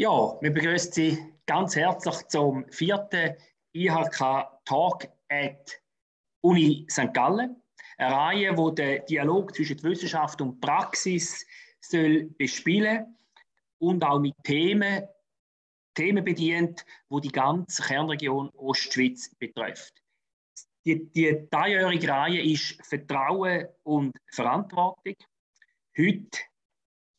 Ja, wir begrüßen Sie ganz herzlich zum vierten IHK Talk at Uni St. Gallen. Eine Reihe, wo der Dialog zwischen Wissenschaft und Praxis soll bespielen und auch mit Themen, Themen bedient, wo die ganze Kernregion Ostschweiz betrifft. Die, die dreijährige Reihe ist Vertrauen und Verantwortung. Heute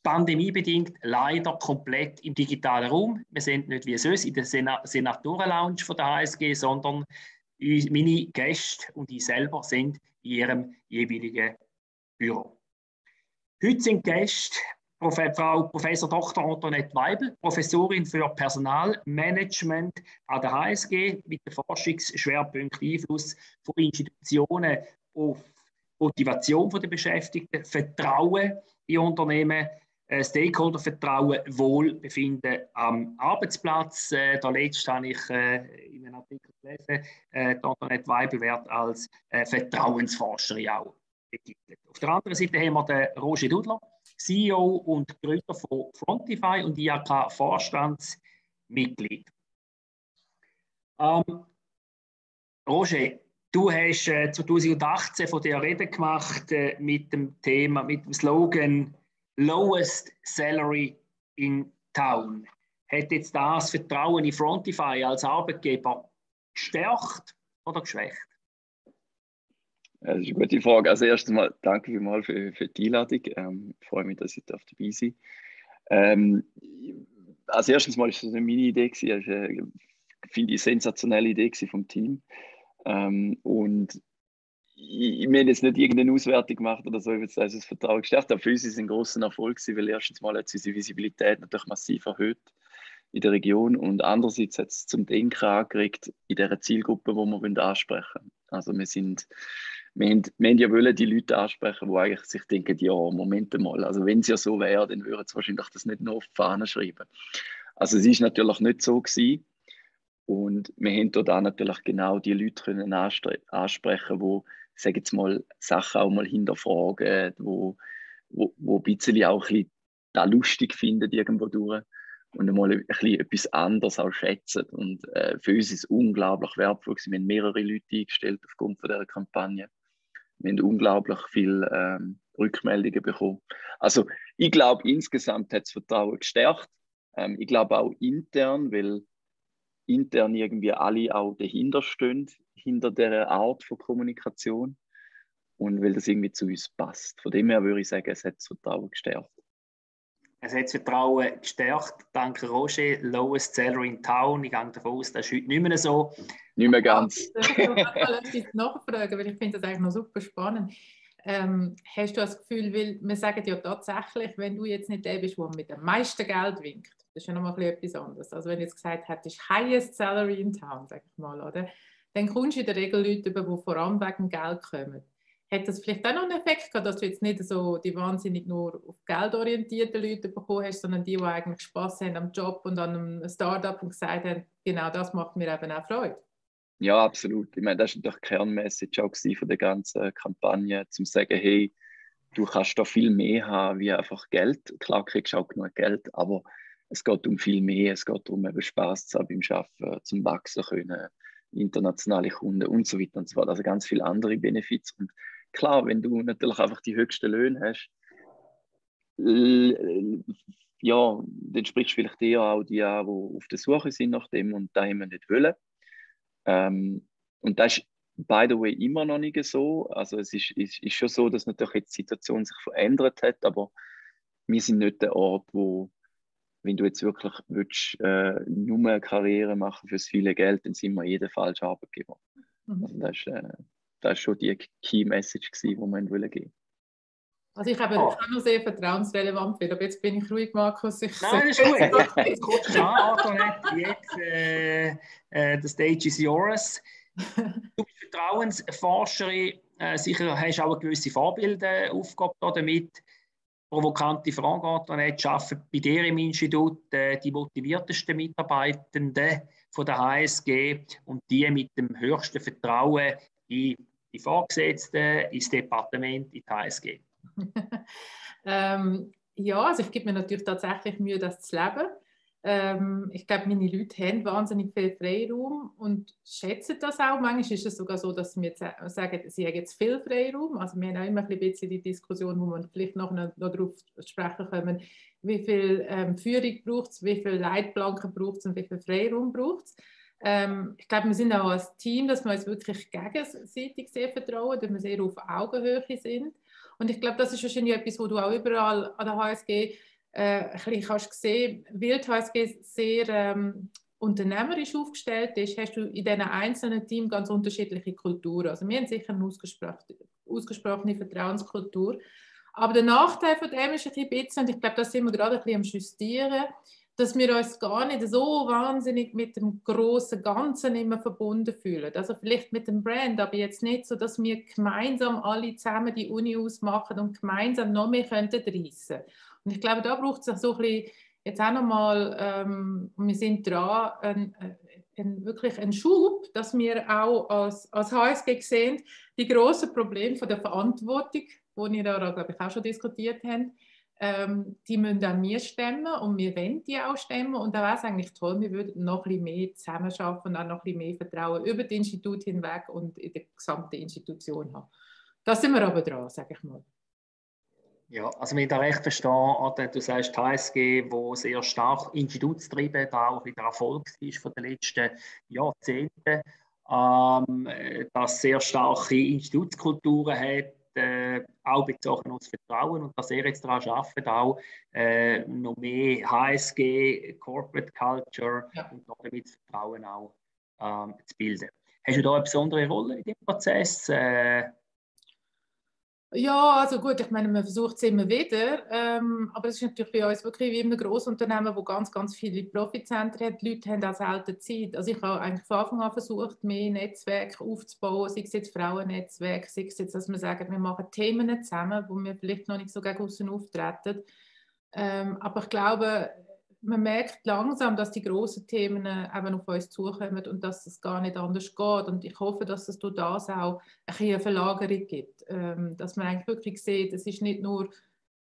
pandemiebedingt leider komplett im digitalen Raum. Wir sind nicht wie sonst in der Senatoren-Lounge von der HSG, sondern meine Gäste und ich selber sind in ihrem jeweiligen Büro. Heute sind Gäste Frau Professor Dr. Antoinette Weibel, Professorin für Personalmanagement an der HSG mit dem Forschungsschwerpunkt Einfluss von Institutionen auf Motivation der Beschäftigten, Vertrauen in Unternehmen, Stakeholdervertrauen, Wohlbefinden am Arbeitsplatz. Äh, da letzte habe ich äh, in einem Artikel gelesen, äh, Antoinette Weibel wird als äh, Vertrauensforscherin auch betitelt. Auf der anderen Seite haben wir den Roger Dudler, CEO und Gründer von Frontify und IAK Vorstandsmitglied. Ähm, Roger, du hast äh, 2018 von der Rede gemacht äh, mit dem Thema, mit dem Slogan Lowest Salary in Town. Hat jetzt das Vertrauen in Frontify als Arbeitgeber gestärkt oder geschwächt? Das ist eine gute Frage. Also erstens mal danke vielmals für, für die Einladung. Ähm, ich freue mich, dass ich dabei sein ähm, Als erstes mal ist das eine meine Idee gewesen. Das eine, finde ich, sensationelle Idee vom Team. Ähm, und ich, wir haben jetzt nicht irgendeine Auswertung gemacht oder so, jetzt das Vertrauen gestärkt. Aber für uns ist es ein großer Erfolg weil erstens mal hat es unsere Visibilität natürlich massiv erhöht in der Region und andererseits hat es zum Denken angeregt in der Zielgruppe, die wir ansprechen wollen. Also wir sind wir haben, wir haben ja wollen die Leute ansprechen, die eigentlich sich denken, ja, Moment mal, also wenn es ja so wäre, dann würden sie wahrscheinlich das nicht nur auf die Fahne schreiben. Also es ist natürlich nicht so gewesen. Und wir haben da natürlich genau die Leute können ansprechen, die, sagen jetzt mal, Sachen auch mal hinterfragen, wo, wo, wo ein bisschen auch ein bisschen da lustig finden irgendwo durch und einmal ein bisschen etwas anderes auch schätzen. Und äh, für uns ist es unglaublich wertvoll. Wir haben mehrere Leute eingestellt aufgrund von dieser Kampagne. Wir haben unglaublich viele ähm, Rückmeldungen bekommen. Also ich glaube, insgesamt hat das Vertrauen gestärkt. Ähm, ich glaube auch intern, weil intern irgendwie alle auch dahinter stehen, hinter der Art von Kommunikation und weil das irgendwie zu uns passt. Von dem her würde ich sagen, es hat das Vertrauen gestärkt. Es hat das Vertrauen gestärkt. Danke, Roger. Lowest Salary in Town. Ich gehe davon aus, das ist heute nicht mehr so. Nicht mehr ganz. Ich möchte nachfragen, weil ich finde das eigentlich noch super spannend. Ähm, hast du das Gefühl, weil wir sagen ja tatsächlich, wenn du jetzt nicht der bist, der mit dem meisten Geld winkt, das ist ja nochmal etwas anderes. Also wenn du jetzt gesagt hättest, highest salary in town, sag ich mal, oder? Dann kommst du in der Regel Leute über, die vor allem wegen Geld kommen hat das vielleicht auch noch einen Effekt gehabt, dass du jetzt nicht so die wahnsinnig nur auf Geld orientierte Leute bekommen hast, sondern die, die eigentlich Spaß haben am Job und an einem Startup und gesagt haben, genau das macht mir eben auch Freude? Ja, absolut. Ich meine, das war natürlich Kernmessage auch von der ganzen Kampagne, zum zu sagen, hey, du kannst da viel mehr haben wie einfach Geld. Klar kriegst du auch genug Geld, aber es geht um viel mehr. Es geht darum, eben Spaß zu haben beim Arbeiten, zum Wachsen können, internationale Kunden und so weiter und so fort. Also ganz viele andere Benefits. Und klar, wenn du natürlich einfach die höchsten Löhne hast, ja, dann sprichst du vielleicht eher auch die an, die auf der Suche sind nach dem und da wir nicht wollen. Ähm, und das ist, by the way, immer noch nicht so. Also es ist, ist, ist schon so, dass natürlich jetzt die Situation sich verändert hat, aber wir sind nicht der Ort, wo, wenn du jetzt wirklich willst, äh, nur eine Karriere machen fürs viele Geld, dann sind wir jeder falsche Arbeitgeber. Mhm. Also das ist, äh, das war schon die Key Message, die wir geben geben also ich habe oh. auch noch sehr vertrauensrelevant wird, aber jetzt bin ich ruhig, Markus. Ich Nein, das ist gut. Jetzt kurz an, Antoinette, jetzt äh, äh, the stage is yours. Du bist Vertrauensforscherin, äh, sicher hast du auch eine gewisse Vorbildaufgabe damit. Provokante Frage, Antoinette, arbeiten bei dir im Institut äh, die motiviertesten Mitarbeitenden von der HSG und die mit dem höchsten Vertrauen in die Vorgesetzten, ins Departement, in die HSG? ähm, ja, also ich gebe mir natürlich tatsächlich Mühe, das zu leben. Ähm, ich glaube, meine Leute haben wahnsinnig viel Freiraum und schätzen das auch. Manchmal ist es sogar so, dass sie mir sagen, sie haben jetzt viel Freiraum. Also wir haben auch immer ein bisschen die Diskussion, wo man vielleicht noch, noch darauf sprechen können, wie viel ähm, Führung braucht es, wie viele Leitplanken braucht es und wie viel Freiraum braucht es. Ähm, ich glaube, wir sind auch als Team, dass wir uns wirklich gegenseitig sehr vertrauen, dass wir sehr auf Augenhöhe sind. Und ich glaube, das ist wahrscheinlich etwas, wo du auch überall an der HSG äh, ein bisschen kannst sehen, Wild HSG sehr ähm, unternehmerisch aufgestellt ist, hast du in diesen einzelnen Teams ganz unterschiedliche Kulturen. Also wir haben sicher eine ausgesprochene, ausgesprochene Vertrauenskultur. Aber der Nachteil von dem ist ein bisschen, und ich glaube, das sind wir gerade ein bisschen am Justieren, dass wir uns gar nicht so wahnsinnig mit dem großen Ganzen immer verbunden fühlen. Also vielleicht mit dem Brand, aber jetzt nicht so, dass wir gemeinsam alle zusammen die Uni ausmachen und gemeinsam noch mehr könnten reissen. Und ich glaube, da braucht es so ein bisschen jetzt auch nochmal, ähm, wir sind dran, ein, ein, wirklich einen Schub, dass wir auch als, als HSG sehen, die grossen Probleme von der Verantwortung, die wir da, glaube ich, auch schon diskutiert haben, ähm, die müssen an mir stemmen und wir wollen die auch stemmen. Und da wäre es eigentlich toll, wir würden noch ein bisschen mehr zusammenarbeiten und auch noch ein bisschen mehr Vertrauen über das Institut hinweg und in die gesamte Institution haben. Da sind wir aber dran, sage ich mal. Ja, also wenn ich da recht verstehe, du sagst HSG, wo sehr stark institutstrieben da auch wieder Erfolg ist von den letzten Jahrzehnten, ähm, dass sehr starke Institutskulturen hat, äh, auch bezogen auf das Vertrauen und dass er jetzt daran arbeitet, auch äh, noch mehr HSG, Corporate Culture ja. und damit das Vertrauen auch ähm, zu bilden. Hast du da eine besondere Rolle in dem Prozess? Äh, ja, also gut, ich meine, man versucht es immer wieder, ähm, aber es ist natürlich bei uns wirklich wie in einem Grossunternehmen, wo ganz, ganz viele Profitzentren hat. Die Leute haben auch selten Zeit. Also ich habe eigentlich von Anfang an versucht, mehr Netzwerke aufzubauen, sei es jetzt Frauennetzwerk, sei es jetzt, dass wir sagen, wir machen Themen zusammen, wo wir vielleicht noch nicht so gegen außen auftreten. Ähm, aber ich glaube, man merkt langsam, dass die großen Themen äh, eben auf uns zukommen und dass es gar nicht anders geht. Und ich hoffe, dass es durch das auch eine Verlagerung gibt. Ähm, dass man eigentlich wirklich sieht, es ist nicht nur,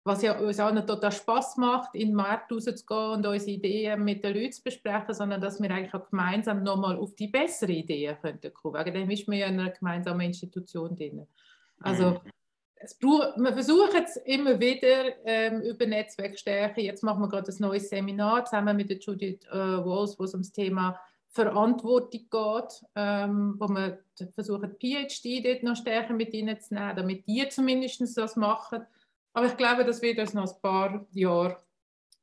was ja uns allen total Spaß macht, in den Markt rauszugehen und unsere Ideen mit den Leuten zu besprechen, sondern dass wir eigentlich auch gemeinsam nochmal auf die besseren Ideen könnten kommen. Wegen dem ist man ja in einer gemeinsamen Institution drin. Also, mhm es braucht, wir versuchen es immer wieder ähm, über Netzwerkstärke. Jetzt machen wir gerade ein neues Seminar zusammen mit der Judith äh, Walls, wo es um das Thema Verantwortung geht, ähm, wo wir versuchen, PhD dort noch stärker mit reinzunehmen, damit die zumindest das machen. Aber ich glaube, das wird uns noch ein paar Jahre,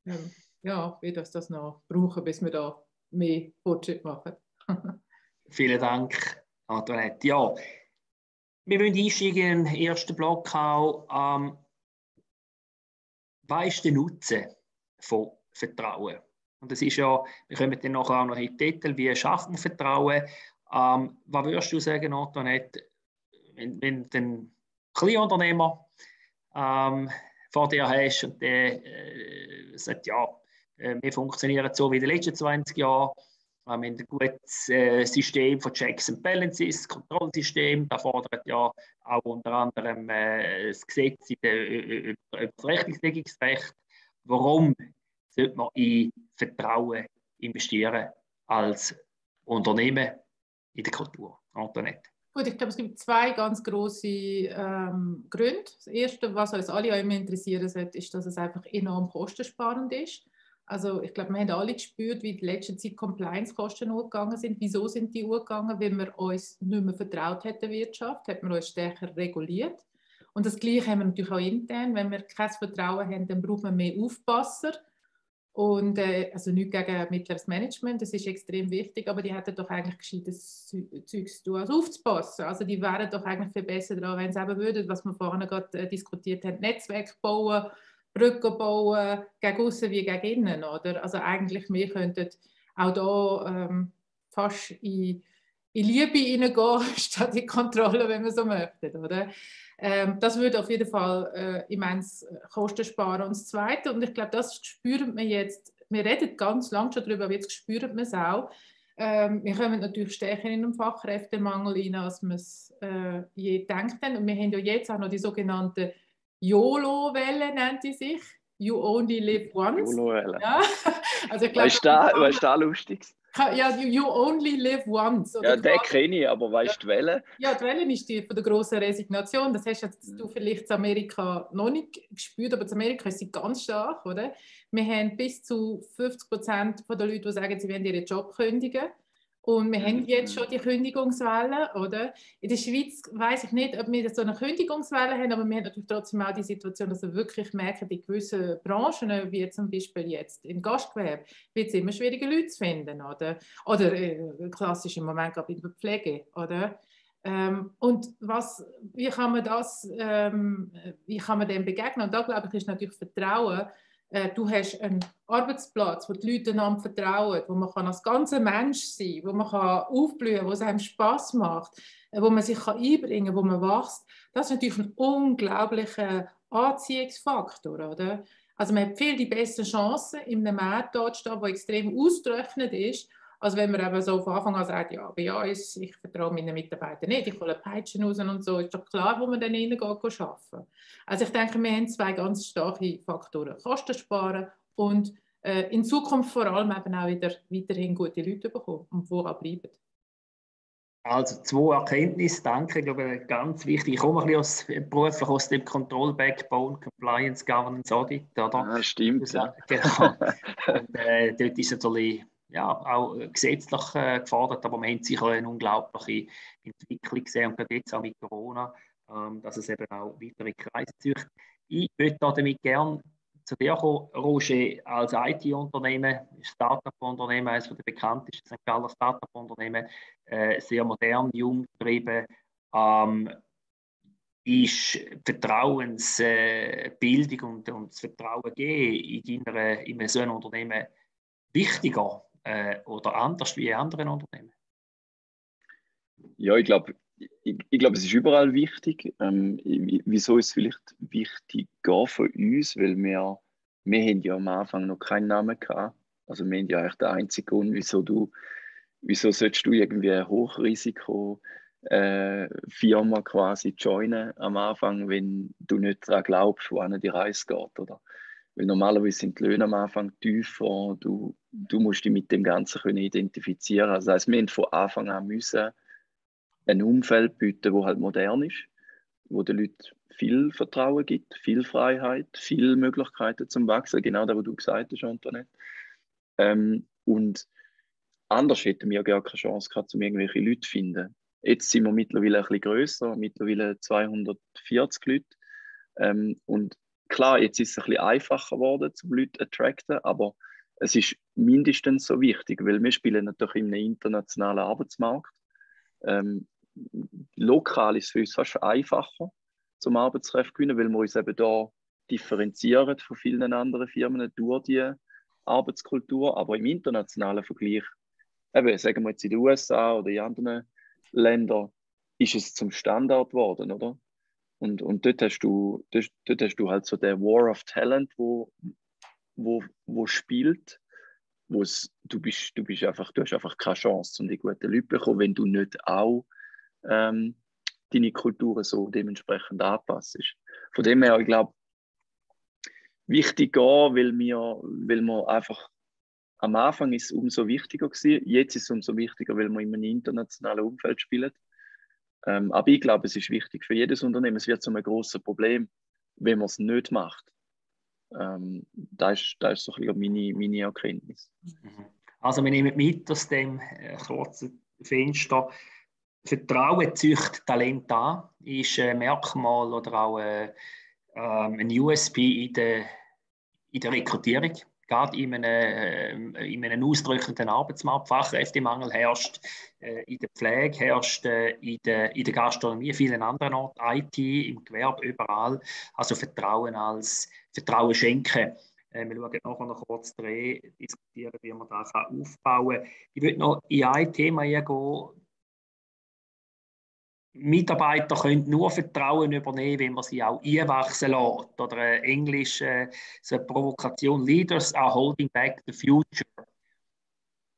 ähm, ja, wird uns das noch brauchen, bis wir da mehr Fortschritt machen. Vielen Dank, Antoinette. Ja, wir wollen einsteigen in den ersten Block auch. Ähm, was ist der Nutzen von Vertrauen? Und das ist ja, wir kommen dann nachher auch noch in die Detail, wie schafft man Vertrauen? Ähm, was würdest du sagen, Antoinette, wenn, wenn du einen Kleinunternehmer ähm, vor dir hast und der äh, sagt, ja, äh, wir funktionieren so wie den letzten 20 Jahren, wir haben ein gutes äh, System von Checks and Balances, Kontrollsystem. Da fordert ja auch unter anderem äh, das Gesetz über das Rechnungslegungsrecht. Warum sollte man in Vertrauen investieren als Unternehmen in der Kultur? Antoinette. Gut, ich glaube, es gibt zwei ganz große ähm, Gründe. Das erste, was uns alle immer interessieren sollte, ist, dass es einfach enorm kostensparend ist. Also ich glaube, wir haben alle gespürt, wie die letzte Zeit Compliance-Kosten hochgegangen sind. Wieso sind die hochgegangen? Weil wir uns nicht mehr vertraut hat der Wirtschaft, hat man uns stärker reguliert. Und das Gleiche haben wir natürlich auch intern. Wenn wir kein Vertrauen haben, dann braucht man mehr Aufpasser. Und äh, also nicht gegen mittleres Management, das ist extrem wichtig, aber die hätten doch eigentlich gescheites Zeug zu tun, also aufzupassen. Also die wären doch eigentlich viel besser dran, wenn sie eben würden, was wir vorhin gerade äh, diskutiert haben, Netzwerk bauen, Brücken bauen, gegen außen wie gegen innen. Oder? Also eigentlich, wir könnten auch da ähm, fast in, in Liebe hineingehen, statt in Kontrolle, wenn wir so möchten. Oder? Ähm, das würde auf jeden Fall äh, immens Kosten sparen. Und das Zweite, und ich glaube, das spüren wir jetzt, wir reden ganz lange schon darüber, aber jetzt spüren wir es auch, ähm, wir kommen natürlich stärker in einen Fachkräftemangel rein, als wir es äh, je gedacht haben. Und wir haben ja jetzt auch noch die sogenannten YOLO-Welle nennt die sich. You only live once. YOLO, Ja, also ich weißt du, du, da lustig? ja, you, only live once. Ja, Oder den quasi- kenne ich, aber weißt du, welchen? Ja, die Welle ist die von der grossen Resignation. Das hast jetzt du vielleicht in Amerika noch nicht gespürt, aber in Amerika ist sie ganz stark, oder? Wir haben bis zu 50 Prozent der Leute, die sagen, sie wollen ihren Job kündigen. Und wir haben jetzt schon die Kündigungswelle, oder? In der Schweiz weiß ich nicht, ob wir so eine Kündigungswelle haben, aber wir haben natürlich trotzdem auch die Situation, dass wir wirklich merken, in gewissen Branchen, wie zum Beispiel jetzt im Gastgewerbe, wird es immer schwieriger, Leute zu finden, oder? Oder äh, klassisch im Moment gerade in der Pflege, oder? Ähm, und was, wie kann man das, ähm, wie kann man dem begegnen? Und da glaube ich, ist natürlich Vertrauen. Äh, du hast einen Arbeitsplatz, wo die Leute einander vertrauen, wo man kann als ganzer Mensch sein wo man kann aufblühen kann, wo es einem Spaß macht, äh, wo man sich kann einbringen kann, wo man wächst. Das ist natürlich ein unglaublicher Anziehungsfaktor. Oder? Also man hat viel die besten Chancen, in einem Markt dort zu stehen, der extrem ausgerechnet ist, als wenn man eben so von Anfang an sagt, ja, bei uns, ich vertraue meinen Mitarbeitern nicht, ich hole Peitschen raus und so, ist doch klar, wo man dann reingeht, geht arbeiten. Also ich denke, wir haben zwei ganz starke Faktoren. Kosten sparen und äh, in Zukunft vor allem eben auch wieder weiterhin gute Leute bekommen und die auch bleiben. Also zwei Erkenntnisse, danke. Ich glaube, ganz wichtig. Ich komme ein bisschen aus, beruflich aus dem Control Backbone, Compliance, Governance Audit, oder? Ah, stimmt. Ja. Genau. Und, äh, dort ist natürlich ja, auch gesetzlich äh, gefordert, aber wir haben sicher eine unglaubliche Entwicklung gesehen und gerade jetzt auch mit Corona, ähm, dass es eben auch weitere Kreise zieht. Ich würde da damit gerne zu dir kommen, Roger, als IT-Unternehmen, Startup-Unternehmen, eines der bekanntesten St. Galler Startup-Unternehmen, äh, sehr modern, jung getrieben, ähm, ist Vertrauensbildung äh, und, und das Vertrauen geben in, deiner, in so einem Unternehmen wichtiger äh, oder anders wie in anderen Unternehmen? Ja, ich glaube, ich, ich glaube, es ist überall wichtig. Ähm, wieso ist es vielleicht wichtig für uns? Weil wir, wir haben ja am Anfang noch keinen Namen gehabt. Also wir haben ja eigentlich den einzigen Grund, wieso du, wieso solltest du irgendwie eine Hochrisiko äh, Firma quasi joinen am Anfang, wenn du nicht daran glaubst, wohin die Reise geht, oder? Weil normalerweise sind die Löhne am Anfang tiefer, du, du musst dich mit dem Ganzen können identifizieren. Also das heißt, wir haben von Anfang an müssen ein Umfeld bieten, wo halt modern ist, wo den Leuten viel Vertrauen gibt, viel Freiheit, viele Möglichkeiten zum Wachsen, genau das, was du gesagt hast, Antoinette. Ähm, und anders hätten wir gar keine Chance gehabt, um irgendwelche Leute zu finden. Jetzt sind wir mittlerweile ein bisschen grösser, mittlerweile 240 Leute. Ähm, und klar, jetzt ist es ein bisschen einfacher geworden, zum Leute zu attracten, aber es ist mindestens so wichtig, weil wir spielen natürlich in internationalen Arbeitsmarkt. Ähm, lokal ist es für uns fast einfacher, zum Arbeitskräfte gewinnen, weil wir uns eben da differenzieren von vielen anderen Firmen durch die Arbeitskultur. Aber im internationalen Vergleich, eben, sagen wir jetzt in den USA oder in anderen Ländern, ist es zum Standard geworden, oder? Und, und dort, hast du, dort, hast du halt so der War of Talent, wo, wo, wo spielt, wo du bist, du bist einfach, du hast einfach keine Chance, um die guten Leute zu bekommen, wenn du nicht auch ähm, deine Kultur so dementsprechend anpasst. Von dem her, ich glaube, wichtig gehen, weil wir, weil wir einfach am Anfang ist es umso wichtiger gewesen, jetzt ist es umso wichtiger, weil wir in einem internationalen Umfeld spielen. Ähm, aber ich glaube, es ist wichtig für jedes Unternehmen. Es wird zu einem grossen Problem, wenn man es nicht macht. Ähm, das, ist, das ist so ein meine, meine Erkenntnis. Also wir nehmen mit aus dem äh, kurzen Fenster, Vertrauen züchtet Talent an, ist ein Merkmal oder auch äh, ein USP in der, in der Rekrutierung. Gerade in einem, äh, in einem ausdrückenden Arbeitsmarkt. Fachkräftemangel herrscht äh, in der Pflege, herrscht äh, in, der, in der Gastronomie, vielen anderen Orten, IT, im Gewerbe, überall. Also Vertrauen als Vertrauen schenken. Äh, wir schauen nachher noch kurz drehen, diskutieren, wie man das aufbauen kann. Ich würde noch in ein Thema eingehen, Mitarbeiter können nur Vertrauen übernehmen, wenn man sie auch einwachsen lässt. Oder äh, Englisch, äh, so eine Provokation, Leaders are holding back the future.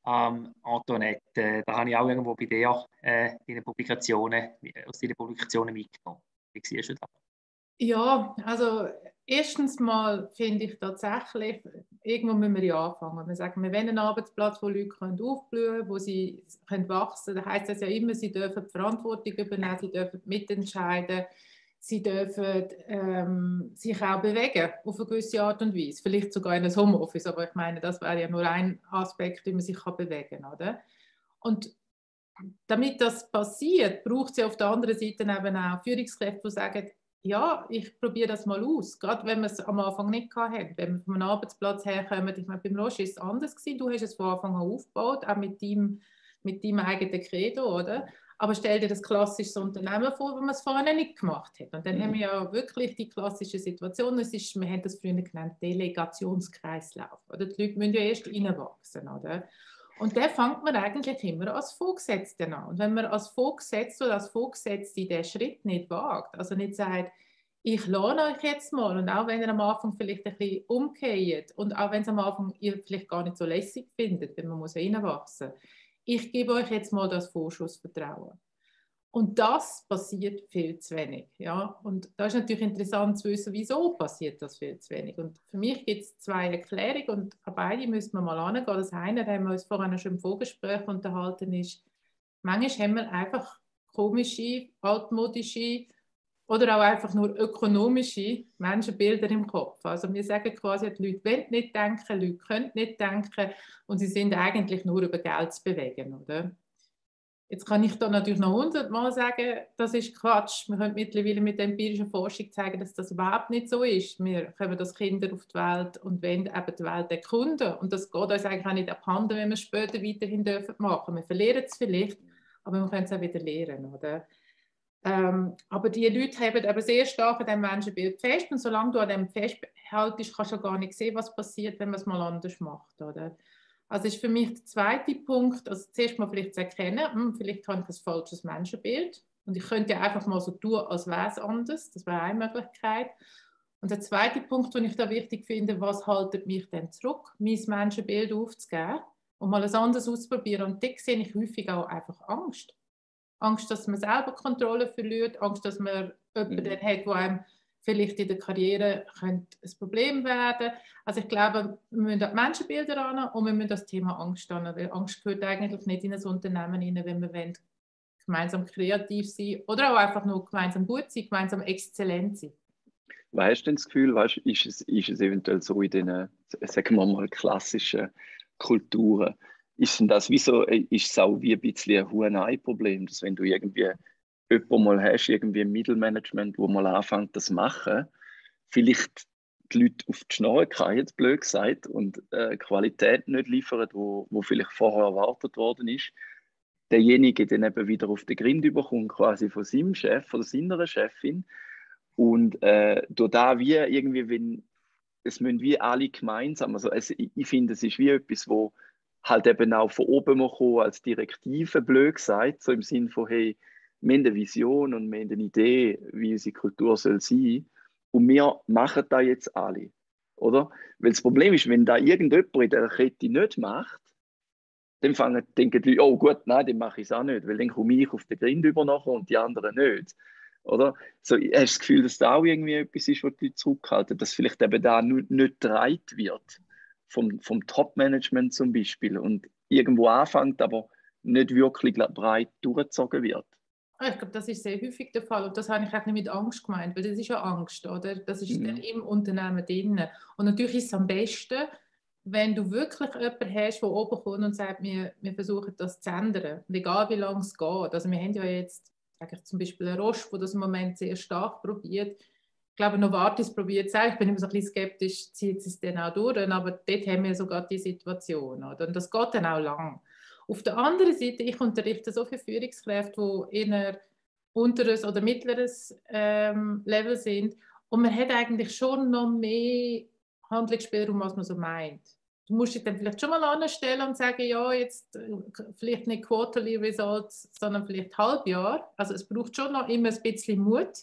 Ähm, Antoinette, äh, da habe ich auch irgendwo bei dir äh, in den Publikationen, aus deinen Publikationen mitgenommen. Wie siehst du das? Ja, also erstens mal finde ich tatsächlich, irgendwo müssen wir ja anfangen. Wir sagen, wir wollen einen Arbeitsplatz, wo Leute können aufblühen können, wo sie können wachsen können. Das heisst das ja immer, sie dürfen die Verantwortung übernehmen, sie dürfen mitentscheiden, sie dürfen ähm, sich auch bewegen auf eine gewisse Art und Weise. Vielleicht sogar in einem Homeoffice, aber ich meine, das wäre ja nur ein Aspekt, wie man sich kann bewegen kann. Und damit das passiert, braucht es ja auf der anderen Seite eben auch Führungskräfte, die sagen, ja, ich probiere das mal aus. Gerade wenn wir es am Anfang nicht hatten. Wenn wir von einem Arbeitsplatz herkommen, ich meine, beim Roche ist es anders gewesen. Du hast es von Anfang an aufgebaut, auch mit deinem, mit deinem eigenen Credo, oder? Aber stell dir das klassische Unternehmen vor, wo man es vorher nicht gemacht hat. Und dann mhm. haben wir ja wirklich die klassische Situation. Es ist, wir haben das früher genannt, Delegationskreislauf. Oder? Die Leute müssen ja erst reinwachsen. Oder? Und der fängt man eigentlich immer als Vorgesetzter an. Und wenn man als Vorgesetzter oder als Vorgesetzte den Schritt nicht wagt, also nicht sagt, ich lohne euch jetzt mal und auch wenn ihr am Anfang vielleicht ein bisschen umkehrt und auch wenn es am Anfang ihr vielleicht gar nicht so lässig findet, wenn man muss reinwachsen ich gebe euch jetzt mal das Vorschussvertrauen. Und das passiert viel zu wenig. Ja? Und da ist natürlich interessant zu wissen, wieso passiert das viel zu wenig. Und für mich gibt es zwei Erklärungen und beide müssen wir mal angehen. Das eine, da haben wir uns vorhin schon im Vorgespräch unterhalten, ist, manchmal haben wir einfach komische, altmodische oder auch einfach nur ökonomische Menschenbilder im Kopf. Also wir sagen quasi, die Leute wollen nicht denken, Leute können nicht denken und sie sind eigentlich nur über Geld zu bewegen. Oder? Jetzt kann ich da natürlich noch hundertmal sagen, das ist Quatsch. Wir können mittlerweile mit der empirischen Forschung zeigen, dass das überhaupt nicht so ist. Wir kommen das Kinder auf die Welt und wollen eben die Welt erkunden. Und das geht uns eigentlich auch nicht abhanden, wenn wir es später weiterhin dürfen machen. Wir verlieren es vielleicht, aber wir können es auch wieder lernen. Oder? Ähm, aber die Leute haben eben sehr stark an diesem Menschenbild fest. Und solange du an dem festhaltest, kannst du gar nicht sehen, was passiert, wenn man es mal anders macht. Oder? Also ist für mich der zweite Punkt, also zuerst mal vielleicht zu erkennen, hm, vielleicht habe ich ein falsches Menschenbild und ich könnte ja einfach mal so tun, als wäre es anders, das wäre eine Möglichkeit. Und der zweite Punkt, den ich da wichtig finde, was haltet mich denn zurück, mein Menschenbild aufzugeben und mal ein anderes auszuprobieren. Und da sehe ich häufig auch einfach Angst. Angst, dass man selber Kontrolle verliert, Angst, dass man jemanden mhm. hat, der einem vielleicht in der Karriere könnte ein Problem werden. Also ich glaube, wir müssen an die Menschenbilder an und wir müssen das Thema Angst an, weil Angst gehört eigentlich nicht in ein Unternehmen rein, wenn wir wollen, gemeinsam kreativ sein oder auch einfach nur gemeinsam gut sein, gemeinsam exzellent sein. Weißt du denn das Gefühl, weißt, ist, es, ist es eventuell so in den, sagen wir mal, klassischen Kulturen, ist denn das wie so, ist es auch wie ein bisschen ein Hurenei-Problem, dass wenn du irgendwie jemanden mal hast, irgendwie ein Mittelmanagement, wo mal anfängt, das zu machen, vielleicht die Leute auf die Schnauze kriegen, blöd gesagt, und äh, Qualität nicht liefern, wo, wo vielleicht vorher erwartet worden ist, derjenige dann eben wieder auf den Grind überkommt, quasi von seinem Chef oder seiner Chefin. Und äh, durch da wie irgendwie, wenn es müssen wie alle gemeinsam, also es, ich finde, es ist wie etwas, wo halt eben auch von oben kommen als Direktive, blöd gesagt, so im Sinn von, hey, wir haben eine Vision und wir haben eine Idee, wie unsere Kultur soll sein. Und wir machen da jetzt alle. Oder? Weil das Problem ist, wenn da irgendjemand in der Kette nicht macht, dann fangen, denken die Leute, oh gut, nein, dann mache ich es auch nicht, weil dann komme ich auf den Grind über und die anderen nicht. Oder? So, hast du das Gefühl, dass da auch irgendwie etwas ist, was die Leute zurückhalten, dass vielleicht eben da nicht, nicht wird vom, vom Top-Management zum Beispiel und irgendwo anfängt, aber nicht wirklich breit durchgezogen wird. Ah, ich glaube, das ist sehr häufig der Fall und das habe ich auch nicht mit Angst gemeint, weil das ist ja Angst, oder? Das ist mhm. im Unternehmen drin. Und natürlich ist es am besten, wenn du wirklich jemanden hast, der oben kommt und sagt, wir, wir versuchen das zu ändern, und egal wie lange es geht. Also wir haben ja jetzt sage ich, zum Beispiel einen Roche, der das im Moment sehr stark probiert. Ich glaube, Novartis probiert es auch. Ich bin immer so ein bisschen skeptisch, zieht es dann auch durch, aber dort haben wir sogar die Situation. Oder? Und das geht dann auch lang. Auf der anderen Seite, ich unterrichte so viele Führungskräfte, die in einer unteres oder mittleres ähm, Level sind. Und man hat eigentlich schon noch mehr Handlungsspielraum, als man so meint. Du musst dich dann vielleicht schon mal anstellen und sagen, ja, jetzt äh, vielleicht nicht Quarterly Results, sondern vielleicht Halbjahr. Also es braucht schon noch immer ein bisschen Mut.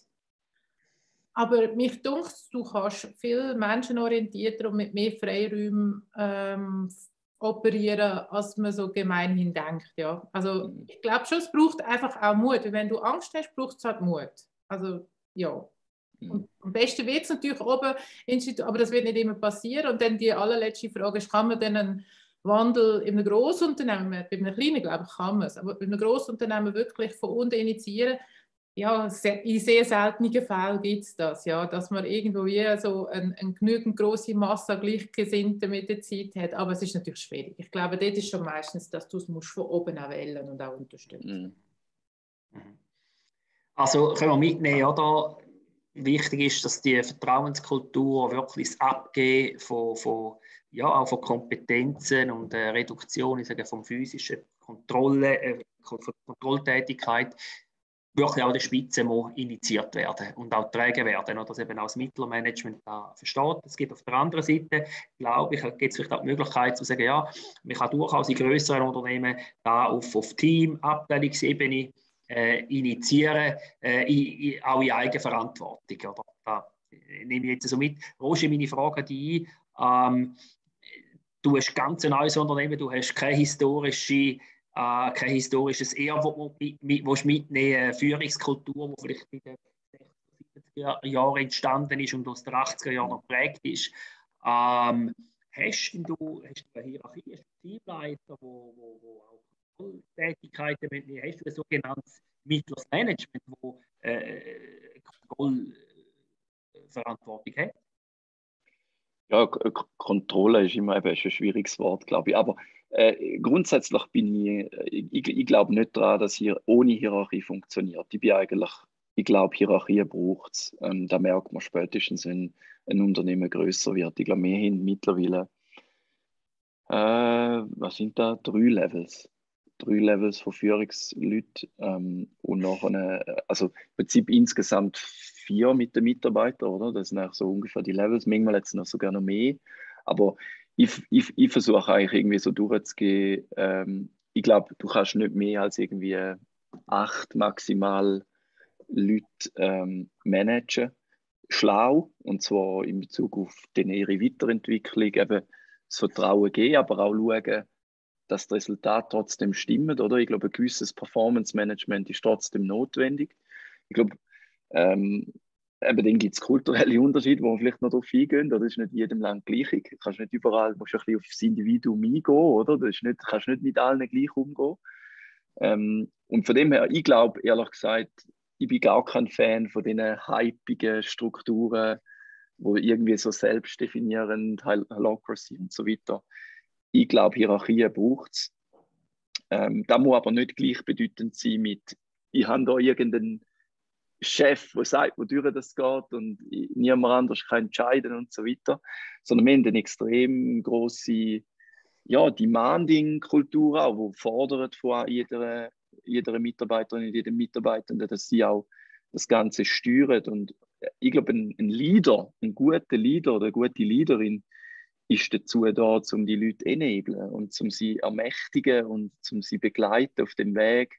Aber mich dunkt, du kannst viel menschenorientierter und mit mehr Freiräumen ähm, operieren, als man so gemeinhin denkt. Ja. Also mhm. ich glaube schon, es braucht einfach auch Mut. Wenn du Angst hast, braucht es halt Mut. Also ja. Und am besten wird es natürlich oben, aber das wird nicht immer passieren. Und dann die allerletzte Frage ist, kann man denn einen Wandel in einem Grossunternehmen, bei einem kleinen glaube ich kann man es, aber bei einem Grossunternehmen wirklich von unten initiieren, ja, in sehr seltenen Fällen gibt es das, ja, dass man irgendwo wie so eine, eine genügend große Masse Gleichgesinnte mit der Zeit hat. Aber es ist natürlich schwierig. Ich glaube, dort ist schon meistens, dass du es von oben auch wählen und auch unterstützen. Mhm. Also können wir mitnehmen, oder? Wichtig ist, dass die Vertrauenskultur wirklich das Abgeben von, von, ja, auch von Kompetenzen und äh, Reduktion ich sage, von physischen Kontrolle, äh, Kontrolltätigkeit wirklich auch der Spitze muss initiiert werden und auch tragen werden, oder dass eben auch das Mittelmanagement da versteht. Es gibt auf der anderen Seite, glaube ich, gibt es vielleicht auch die Möglichkeit zu sagen, ja, man kann durchaus in größeren Unternehmen da auf, auf Team, Abteilungsebene äh, initiieren, äh, in, in, auch in Eigenverantwortung. Oder? Da nehme ich jetzt so mit. Roger, meine Frage die ähm, du hast ganz ein neues Unternehmen, du hast keine historische äh, kein historisches Erbe, das mitnehmen Führungskultur, die vielleicht in den 60er, Jahren entstanden ist und aus den 80er Jahren geprägt ist. Ähm, hast du, hast du eine Hierarchie, hast du Teamleiter, wo, wo, wo auch Kontrolltätigkeiten mitnehmen? Hast du ein sogenanntes mittleres wo äh, Kontrollverantwortung hat? Ja, Kontrolle ist immer ein schwieriges Wort, glaube ich. Aber äh, grundsätzlich bin ich, äh, ich, ich glaube nicht daran, dass hier ohne Hierarchie funktioniert. Ich bin eigentlich, ich glaube, Hierarchie braucht es. Ähm, da merkt man spätestens, wenn ein Unternehmen größer wird. Ich glaube, wir haben mittlerweile, äh, was sind da, drei Levels. Drei Levels von Führungsleuten ähm, und noch eine, also im Prinzip insgesamt vier mit den Mitarbeitern, oder? Das sind so ungefähr die Levels. Manchmal jetzt noch sogar noch mehr. Aber ich, ich, ich versuche eigentlich irgendwie so durchzugehen. Ähm, ich glaube, du kannst nicht mehr als irgendwie acht maximal Leute ähm, managen. Schlau, und zwar in Bezug auf den ihre Weiterentwicklung, eben das Vertrauen geben, aber auch schauen, dass das Resultat trotzdem stimmt. Oder? Ich glaube, ein gewisses Performance-Management ist trotzdem notwendig. Ich glaube, ähm, eben dann gibt es kulturelle Unterschiede, wo wir vielleicht noch darauf eingehen. Das ist nicht jedem Land gleich. Du kannst nicht überall, musst ein bisschen auf das Individuum eingehen, oder? Du nicht, kannst nicht mit allen gleich umgehen. Ähm, und von dem her, ich glaube, ehrlich gesagt, ich bin gar kein Fan von diesen hypigen Strukturen, wo irgendwie so selbstdefinierend, Holocracy und so weiter. Ich glaube, Hierarchien braucht es. Ähm, das muss aber nicht gleichbedeutend sein mit, ich habe da irgendeinen Chef, der sagt, wodurch das geht und niemand anders kann entscheiden und so weiter, sondern wir haben eine extrem große ja, Demanding-Kultur die fordert von jeder, jeder Mitarbeiterin und jedem Mitarbeitenden, dass sie auch das Ganze steuern. Und ich glaube, ein, ein Leader, ein guter Leader oder eine gute Leaderin ist dazu da, um die Leute enablen und um sie ermächtigen und um sie begleiten auf dem Weg,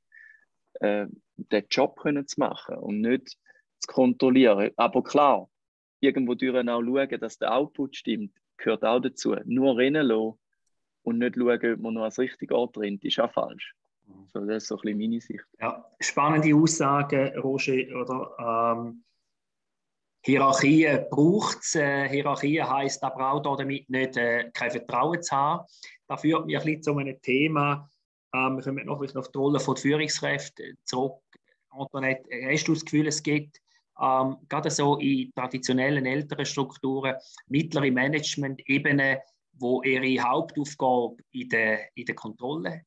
äh, den Job können zu machen und nicht zu kontrollieren. Aber klar, irgendwo durch auch schauen, dass der Output stimmt, gehört auch dazu. Nur rennen lassen und nicht schauen, ob man noch als richtiger Ort rennt, ist auch falsch. So, das ist so ein bisschen meine Sicht. Ja, spannende Aussage, Roger. Oder, ähm, Hierarchien braucht es. Äh, Hierarchien heisst aber auch damit nicht, äh, kein Vertrauen zu haben. Das führt mich ein bisschen zu einem Thema, ähm, wir kommen noch auf die Rolle der Führungskräfte zurück. Antoinette, hast du das Gefühl, es gibt ähm, gerade so in traditionellen älteren Strukturen mittlere Management-Ebenen, wo ihre Hauptaufgabe in der, in der Kontrolle,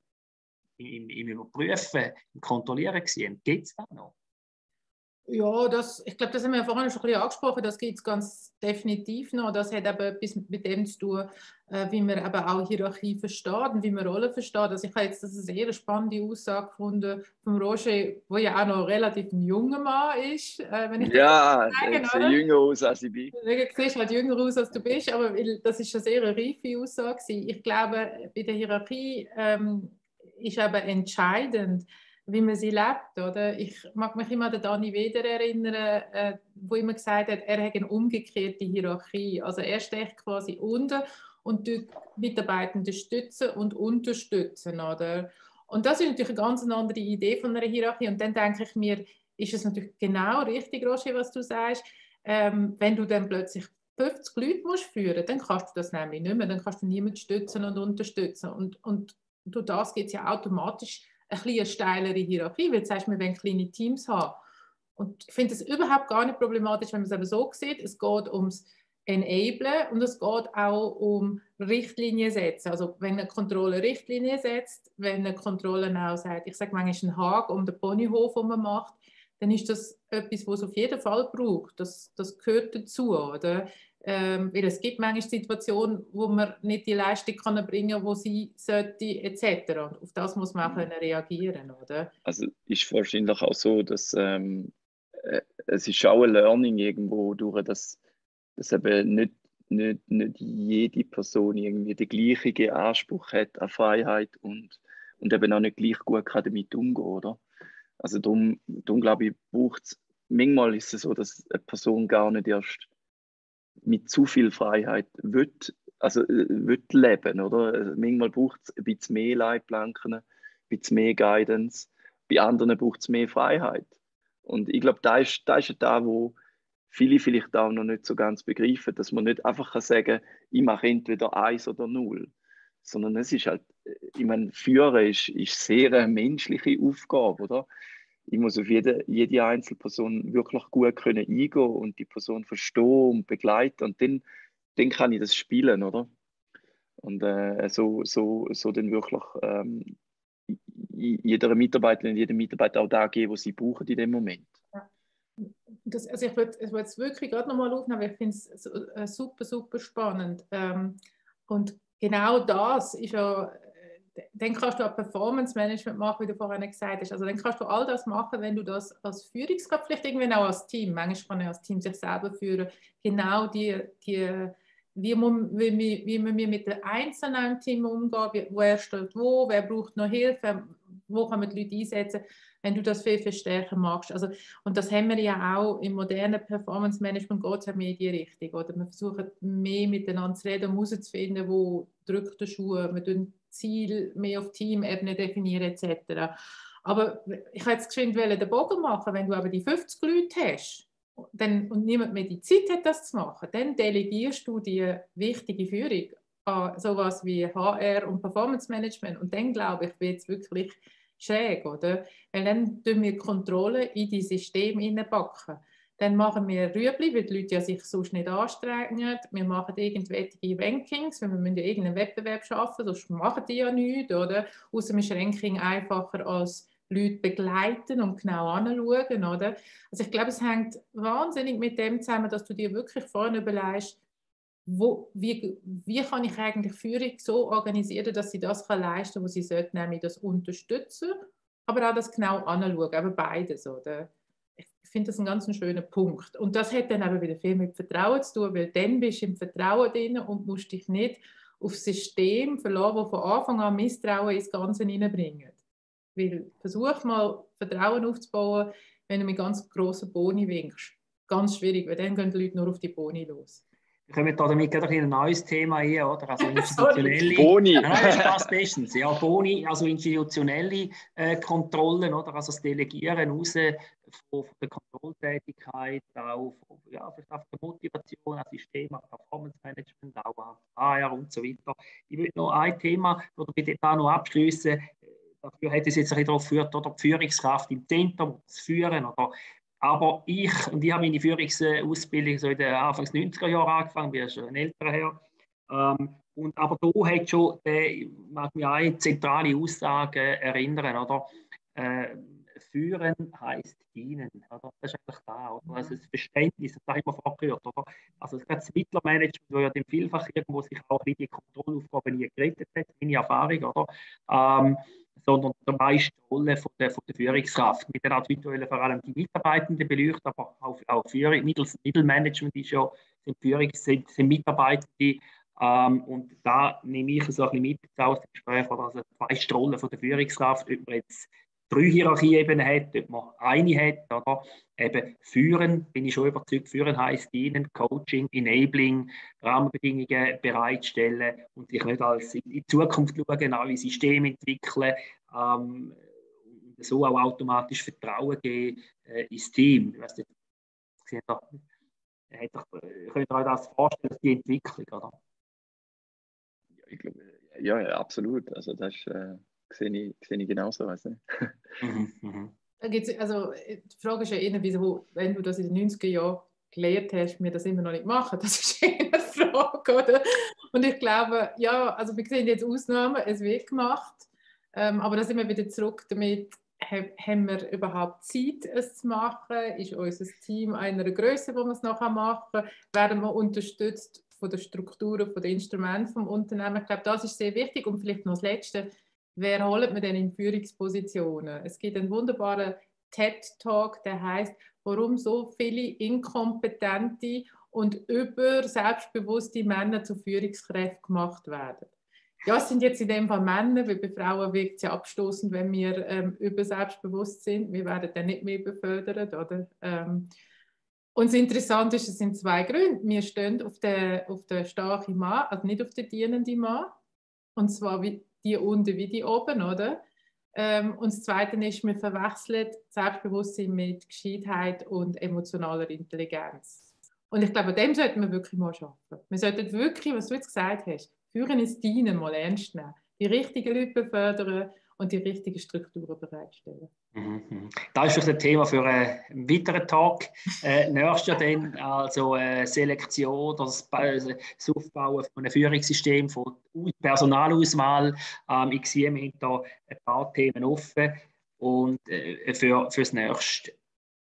im, im Überprüfen, im Kontrollieren sehen? Gibt es das noch? Ja, das, ich glaube, das haben wir ja vorhin schon ein bisschen angesprochen, das gibt es ganz definitiv noch. Das hat eben etwas mit dem zu tun, äh, wie man eben auch Hierarchie versteht und wie man Rollen versteht. Also ich habe jetzt das eine sehr spannende Aussage gefunden von Roger, der ja auch noch relativ ein junger Mann ist. Äh, wenn ich ja, er sieht jünger aus, als ich bin. Du siehst halt jünger aus, als du bist, aber das ist eine sehr reife Aussage. Ich glaube, bei der Hierarchie ähm, ist eben entscheidend, wie man sie lebt. Oder? Ich mag mich immer an Dani Weder erinnern, äh, wo immer gesagt hat, er hat eine umgekehrte Hierarchie. Also er steht quasi unten und die Mitarbeitenden stützen und unterstützen. Oder? Und das ist natürlich eine ganz andere Idee von einer Hierarchie. Und dann denke ich mir, ist es natürlich genau richtig, Roger, was du sagst. ähm, wenn du dann plötzlich 50 Leute musst führen dann kannst du das nämlich nicht mehr. Dann kannst du niemanden stützen und unterstützen. Und, und durch das gibt es ja automatisch ein eine steilere Hierarchie, weil du sagst, wir wollen kleine Teams haben. Und ich finde es überhaupt gar nicht problematisch, wenn man es eben so sieht. Es geht ums Enablen und es geht auch um Richtlinien setzen. Also wenn eine Kontrolle Richtlinien setzt, wenn eine Kontrolle auch sagt, ich sage manchmal einen Haken um den Ponyhof, den man macht, dann ist das etwas, was es auf jeden Fall braucht. Das, das gehört dazu. Oder? Ähm, weil es gibt manchmal Situationen, wo man nicht die Leistung kann bringen kann, die sie sollte, etc. Und auf das muss man auch können reagieren oder? Also ist wahrscheinlich auch so, dass ähm, äh, es ist auch ein Learning irgendwo durch, dass, dass eben nicht, nicht, nicht jede Person irgendwie den gleichen Anspruch hat an Freiheit und, und eben auch nicht gleich gut kann damit umgehen oder? Also darum, darum glaube ich, braucht es, manchmal ist es so, dass eine Person gar nicht erst mit zu viel Freiheit wird, also, äh, wird leben, oder? Also, manchmal braucht es ein bisschen mehr Leitplanken, ein bisschen mehr Guidance, bei anderen braucht es mehr Freiheit. Und ich glaube, da ist, da ist da, wo viele vielleicht auch noch nicht so ganz begreifen, dass man nicht einfach kann sagen ich mache entweder eins oder null. Sondern es ist halt, äh, ich meine, Führen ist, ist sehr eine menschliche Aufgabe, oder? Ich muss auf jede, jede Einzelperson wirklich gut können eingehen und die Person verstehen und begleiten und dann, dann kann ich das spielen, oder? Und äh, so, so, so dann wirklich ähm, jeder Mitarbeiterin, jedem Mitarbeiter auch da geben, was sie brauchen in dem Moment. Ja. Das, also ich würde es wirklich gerade nochmal aufnehmen, weil ich finde es äh, super, super spannend. Ähm, und genau das ist ja dann kannst du auch Performance Management machen, wie du vorhin gesagt hast. Also dann kannst du all das machen, wenn du das als Führungskraft, vielleicht irgendwann auch als Team, manchmal kann man als Team sich selber führen, genau die, die wie, wie, wie man mit den Einzelnen im Team umgehen, wer steht wo, wer braucht noch Hilfe, wo kann man die Leute einsetzen, wenn du das viel, viel stärker machst. Also, und das haben wir ja auch im modernen Performance Management, geht es ja mehr in die Richtung. Oder? Wir versuchen mehr miteinander zu reden, um herauszufinden, wo drückt der Schuh, wir Ziel mehr auf Teamebene definieren etc. Aber ich hätte jetzt geschwind den Bogen machen, wenn du aber die 50 Leute hast dann, und niemand mehr die Zeit hat, das zu machen, dann delegierst du die wichtige Führung an sowas wie HR und Performance Management und dann glaube ich, wird es wirklich schräg, oder? Weil dann tun wir Kontrolle in die Systeme hineinpacken. Dann machen wir Rüebli, weil die Leute ja sich sonst nicht anstrengen. Wir machen irgendwelche Rankings, weil wir müssen ja irgendeinen Wettbewerb schaffen, sonst machen die ja nichts, oder? Außerdem ist Ranking einfacher als Leute begleiten und genau anschauen, oder? Also ich glaube, es hängt wahnsinnig mit dem zusammen, dass du dir wirklich vorne überlegst, wo, wie, wie kann ich eigentlich Führung so organisieren, dass sie das kann leisten kann, was sie sollte, nämlich das unterstützen, aber auch das genau anschauen, aber beides, oder? Ich finde das einen ganz schönen Punkt. Und das hat dann aber wieder viel mit Vertrauen zu tun, weil dann bist du im Vertrauen drin und musst dich nicht auf das System verlassen, das von Anfang an Misstrauen ins Ganze hineinbringt. Weil versuch mal Vertrauen aufzubauen, wenn du mit ganz grossen Boni winkst. Ganz schwierig, weil dann gehen die Leute nur auf die Boni los. Wir kommen da damit gerade ein neues Thema ein, oder? Also institutionelle. Boni. Nein, das passt bestens. Ja, Boni, also institutionelle äh, Kontrollen, oder? Also das Delegieren raus von, von der Kontrolltätigkeit auf, ja, vielleicht auf der Motivation, das System, Performance Management, auch HR und so weiter. Ich würde noch ein Thema, oder bitte da noch abschließen. Dafür hätte es jetzt ein bisschen darauf geführt, oder die Führungskraft im Zentrum zu führen, oder aber ich, und ich habe meine Führungsausbildung so in den Anfangs 90er Jahren angefangen, bin ja schon ein älterer Herr. Ähm, und, aber da hat schon, der, mag mich eine zentrale Aussage erinnern, oder? Äh, führen heißt dienen, oder? Das ist eigentlich da, oder? Also das Verständnis, das habe ich immer vorgehört, oder? Also das Mittlermanagement, wo ja dann vielfach irgendwo sich auch die Kontrollaufgaben nie gerettet hat, meine Erfahrung, oder? Ähm, sondern der meiste Rolle von der, von der Führungskraft. Mit der Art vor allem die Mitarbeitenden beleuchtet, aber auch, auch Führung, Mittels, Mittelmanagement ist ja, sind, Führungs-, sind, sind Mitarbeitende. Ähm, und da nehme ich so ein bisschen mit aus dem Gespräch, also zwei Rollen von der Führungskraft, ob man jetzt drei Hierarchieebenen hat, ob man eine hat, oder eben führen, bin ich schon überzeugt, führen heißt dienen, Coaching, Enabling, Rahmenbedingungen bereitstellen und sich nicht als in die Zukunft schauen, neue Systeme entwickeln, ähm, und so auch automatisch Vertrauen geben äh, ins Team. Ich weiß nicht, Hat doch, könnt ihr euch das vorstellen, die Entwicklung, oder? Ja, ich glaube, ja, ja, absolut. Also das äh, sehe, ich, sehe ich genauso. Du? mhm, mhm. also, die Frage ist ja eher, wieso, wenn du das in den 90er Jahren gelernt hast, wir das immer noch nicht machen. Das ist eine Frage, oder? Und ich glaube, ja, also wir sehen jetzt Ausnahmen, es wird gemacht, ähm, aber da sind wir wieder zurück damit, haben wir überhaupt Zeit, es zu machen? Ist unser Team einer Größe, wo wir es noch machen? Werden wir unterstützt von den Strukturen, von den Instrumenten vom Unternehmen? Ich glaube, das ist sehr wichtig. Und vielleicht noch das Letzte, wer holt man denn in Führungspositionen? Es gibt einen wunderbaren TED-Talk, der heißt, warum so viele inkompetente und über selbstbewusste Männer zu Führungskräften gemacht werden. Ja, es sind jetzt in dem Fall Männer, weil bei Frauen wirkt es ja abstoßend, wenn wir ähm, über selbstbewusst sind. Wir werden dann nicht mehr befördert. Oder? Ähm, und das Interessante ist, es sind zwei Gründe. Wir stehen auf den auf der starken Mann, also nicht auf den dienenden Mann. Und zwar wie die unten wie die oben, oder? Ähm, und das Zweite ist, wir verwechseln Selbstbewusstsein mit Gescheitheit und emotionaler Intelligenz. Und ich glaube, an dem sollten wir wirklich mal arbeiten. Wir sollten wirklich, was du jetzt gesagt hast, Führen ist Dienen mal ernst nehmen. Die richtigen Leute befördern und die richtigen Strukturen bereitstellen. Mhm, mhm. Das ist ein Thema für einen weiteren Talk. Äh, nächstes Jahr dann also äh, Selektion, das, das Aufbauen von einem Führungssystem, von Personalauswahl. Ähm, ich sehe, wir haben da ein paar Themen offen und äh, für, für das nächste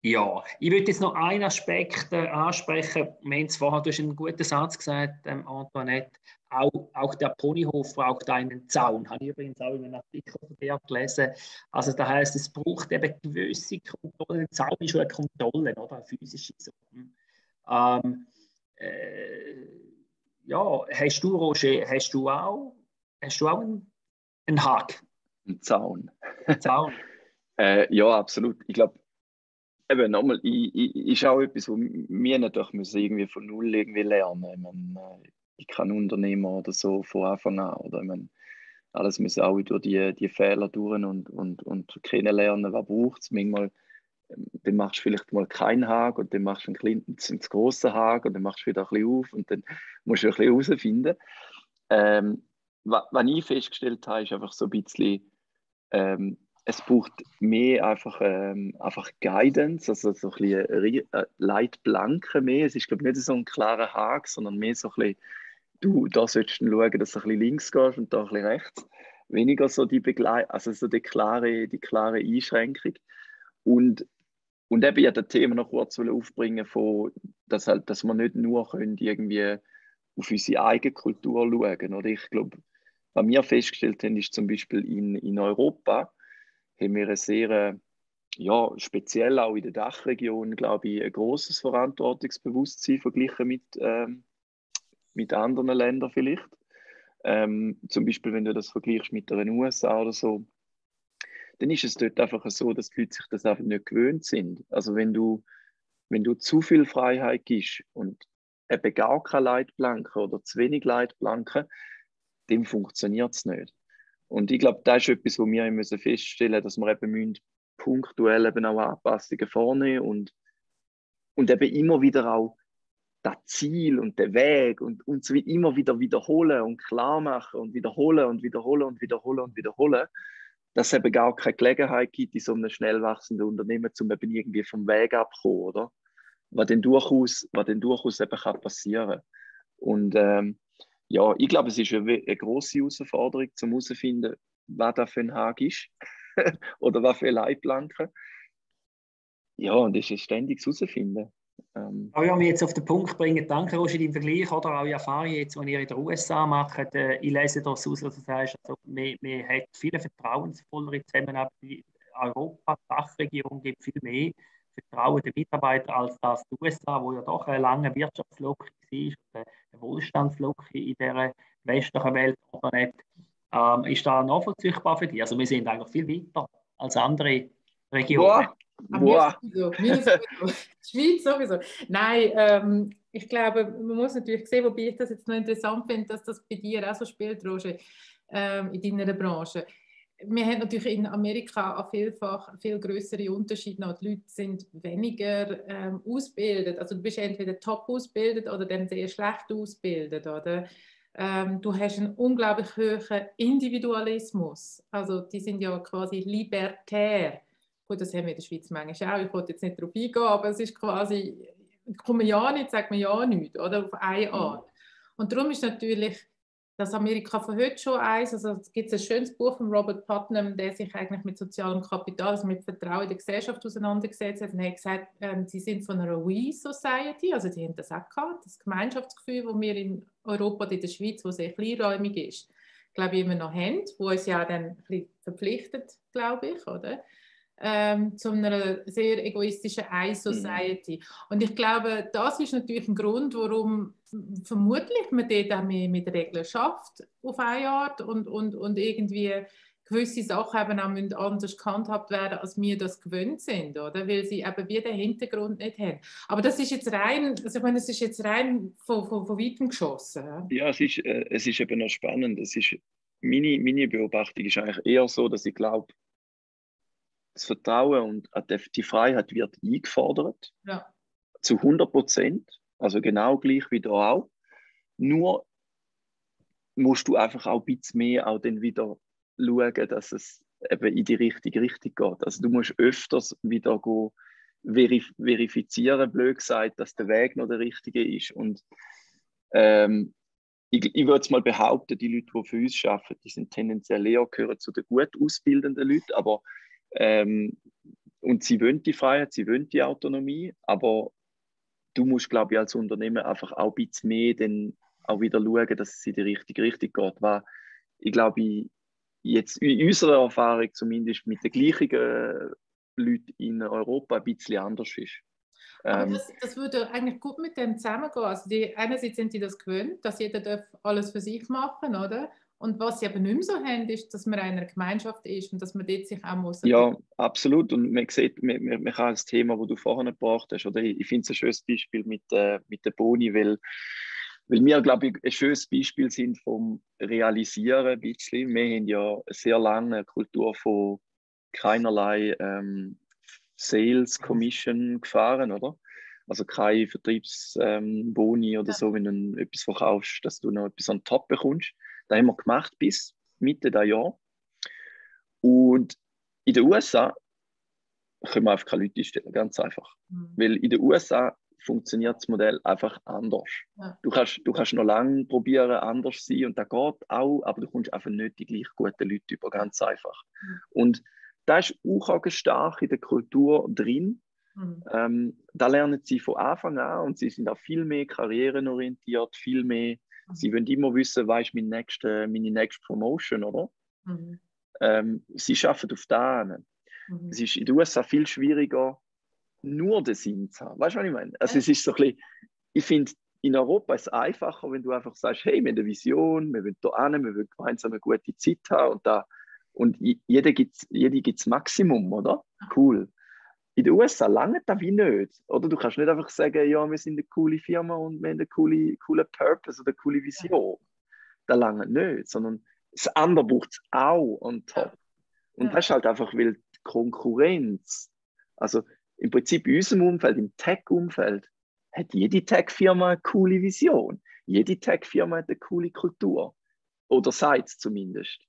ja, ich würde jetzt noch einen Aspekt äh, ansprechen. Wir haben vorher, du hast einen guten Satz gesagt, ähm, Antoinette. Auch, auch der Ponyhof braucht einen Zaun. Habe ich übrigens auch in einem Artikel von dir gelesen. Also, das heißt, es braucht eben gewisse Kontrolle. Ein Zaun ist schon eine Kontrolle, oder? Eine physische so. Ähm, äh, ja, hast du, Roger, hast du auch, hast du auch einen, einen Haken? Ein Zaun. Zaun. äh, ja, absolut. Ich glaube, Eben, nochmal, ist auch etwas, wo wir natürlich müssen irgendwie von Null irgendwie lernen. Ich, äh, ich kann Unternehmer oder so von Anfang an. Oder ich meine, alles müssen auch durch die, die Fehler durch und, und, und kennenlernen, was braucht es. Manchmal ähm, dann machst du vielleicht mal keinen Haken und dann machst du einen kleinen, einen großen Haken und dann machst du wieder ein bisschen auf und dann musst du ein bisschen herausfinden. Ähm, was, was ich festgestellt habe, ist einfach so ein bisschen, ähm, es braucht mehr einfach, ähm, einfach Guidance, also so ein bisschen äh, Leitplanken mehr. Es ist, glaube ich, nicht so ein klarer Haken, sondern mehr so ein bisschen, du, da solltest du schauen, dass du ein bisschen links gehst und da ein bisschen rechts. Weniger so die Begleit also so die klare, die klare Einschränkung. Und, und eben ja das Thema noch kurz aufbringen, von, dass, halt, dass wir nicht nur können irgendwie auf unsere eigene Kultur schauen. Oder ich glaube, was wir festgestellt haben, ist zum Beispiel in, in Europa, haben wir eine sehr, äh, ja, speziell auch in der Dachregion, glaube ich, ein großes Verantwortungsbewusstsein verglichen mit, ähm, mit anderen Ländern vielleicht. Ähm, zum Beispiel, wenn du das vergleichst mit den USA oder so, dann ist es dort einfach so, dass die Leute sich das einfach nicht gewöhnt sind. Also wenn du, wenn du zu viel Freiheit gibst und eben gar keine Leitplanken oder zu wenig Leitplanken, dann funktioniert es nicht. Und ich glaube, das ist etwas, wo wir müssen feststellen müssen, dass wir eben müssen punktuell eben auch Anpassungen vornehmen und, und eben immer wieder auch das Ziel und den Weg und uns immer wieder wiederholen und klar machen und wiederholen und wiederholen und wiederholen und wiederholen, dass es eben gar keine Gelegenheit gibt, in so einem schnell wachsenden Unternehmen, um eben irgendwie vom Weg abzukommen, oder? Was dann durchaus, was dann durchaus eben kann passieren Und ähm, ja, ich glaube, es ist eine, eine große Herausforderung, zum herauszufinden, was da für ein Hag ist oder was für eine Leitplanke. Ja, und das ist ein ständiges Herausfinden. Ähm. Aber ja, wir jetzt auf den Punkt bringen, danke Roger, im Vergleich oder auch Erfahrung jetzt, die ihr in den USA macht, äh, ich lese das aus, was du sagst, also, man, man hat viele vertrauensvollere Zusammenarbeit Europa, die Dachregion gibt viel mehr Vertrauen der Mitarbeiter als das die USA, wo ja doch eine lange Wirtschaftslocke war, eine Wohlstandslocke in der westlichen Welt oder nicht, ähm, ist da nachvollziehbar für dich? Also wir sind eigentlich viel weiter als andere Regionen. Boah. Boah. Sowieso. sowieso. Schweiz sowieso. Nein, ähm, ich glaube, man muss natürlich sehen, wobei ich das jetzt noch interessant finde, dass das bei dir auch so spielt, Roger, ähm, in deiner Branche wir haben natürlich in Amerika auch vielfach viel größere Unterschiede. Noch. Die Leute sind weniger ähm, ausgebildet. Also du bist entweder top ausgebildet oder dann sehr schlecht ausgebildet. Oder? Ähm, du hast einen unglaublich hohen Individualismus. Also die sind ja quasi libertär. Gut, das haben wir in der Schweiz manchmal auch. Ich wollte jetzt nicht darauf eingehen, aber es ist quasi, komme ja nicht, sagt man ja nicht, oder? Auf eine mhm. Art. Und darum ist natürlich das Amerika von heute schon eins. Also es gibt ein schönes Buch von Robert Putnam, der sich eigentlich mit sozialem Kapital, also mit Vertrauen in der Gesellschaft auseinandergesetzt hat. Und er hat gesagt, ähm, sie sind von einer We Society, also die haben das auch gehabt, das Gemeinschaftsgefühl, das wir in Europa in der Schweiz, wo sehr kleinräumig ist, glaube ich, immer noch haben, wo uns ja dann ein bisschen verpflichtet, glaube ich, oder? Ähm, zu einer sehr egoistischen I-Society. Mhm. Und ich glaube, das ist natürlich ein Grund, warum vermutlich man dort auch mehr mit Regeln schafft auf eine Art und, und, und irgendwie gewisse Sachen eben auch anders gehandhabt werden, als wir das gewöhnt sind, oder? Weil sie eben wie den Hintergrund nicht haben. Aber das ist jetzt rein, also ich meine, es ist jetzt rein von, von, von weitem geschossen. Ja, ja es, ist, äh, es ist eben noch spannend. Es ist, meine, meine Beobachtung ist eigentlich eher so, dass ich glaube, das Vertrauen und die Freiheit wird eingefordert. Ja. Zu 100 Prozent. Also genau gleich wie da auch. Nur musst du einfach auch ein bisschen mehr auch dann wieder schauen, dass es eben in die richtige Richtung geht. Also du musst öfters wieder go verif verifizieren, blöd gesagt, dass der Weg noch der richtige ist. Und ähm, ich, ich würde mal behaupten, die Leute, die für uns arbeiten, die sind tendenziell eher gehören zu den gut ausbildenden Leuten, aber ähm, und sie wollen die Freiheit, sie wollen die Autonomie, aber du musst, glaube ich, als Unternehmen einfach auch ein bisschen mehr dann auch wieder schauen, dass es in die richtige Richtung geht. Weil ich glaube, jetzt in unserer Erfahrung zumindest mit den gleichen äh, Leuten in Europa ein bisschen anders ist. Ähm, das, das, würde eigentlich gut mit dem zusammengehen. Also die, einerseits sind sie das gewöhnt, dass jeder alles für sich machen darf, oder? Und was sie aber nicht mehr so haben, ist, dass man in einer Gemeinschaft ist und dass man dort sich auch muss. Ja, absolut. Und man sieht, man, man kann das Thema, das du vorhin gebracht hast, oder ich, finde es ein schönes Beispiel mit, äh, mit der Boni, weil, weil wir, glaube ich, ein schönes Beispiel sind vom Realisieren ein bisschen. Wir haben ja eine sehr lange Kultur von keinerlei ähm, Sales Commission gefahren, oder? Also keine Vertriebsboni ähm, oder ja. so, wenn du etwas verkaufst, dass du noch etwas on top bekommst. Das haben wir gemacht bis Mitte des Jahres. Und in den USA können wir einfach keine Leute einstellen, ganz einfach. Mhm. Weil in den USA funktioniert das Modell einfach anders. Ja. Du, kannst, du kannst noch lange probieren, anders zu sein und das geht auch, aber du kommst einfach nicht die gleich guten Leute über, ganz einfach. Mhm. Und da ist auch stark in der Kultur drin. Mhm. Ähm, da lernen sie von Anfang an und sie sind auch viel mehr karrierenorientiert, viel mehr Sie wollen immer wissen, was ist meine nächste, meine nächste Promotion, oder? Mhm. Ähm, sie arbeiten auf da. Mhm. Es ist in den USA viel schwieriger, nur den Sinn zu haben. Weißt du, was ich meine? Also, es ist so ein bisschen, ich finde, in Europa ist es einfacher, wenn du einfach sagst, hey, wir haben eine Vision, wir wollen hier hin, wir wollen gemeinsam eine gute Zeit haben und da. Und jeder gibt jede das Maximum, oder? Cool in den USA lange das wie nicht. Oder du kannst nicht einfach sagen, ja, wir sind eine coole Firma und wir haben einen coolen coole Purpose oder eine coole Vision. Das lange nicht, sondern das andere braucht es auch on top. Und das ist halt einfach, weil die Konkurrenz, also im Prinzip in unserem Umfeld, im Tech-Umfeld, hat jede Tech-Firma eine coole Vision. Jede Tech-Firma hat eine coole Kultur. Oder sagt es zumindest.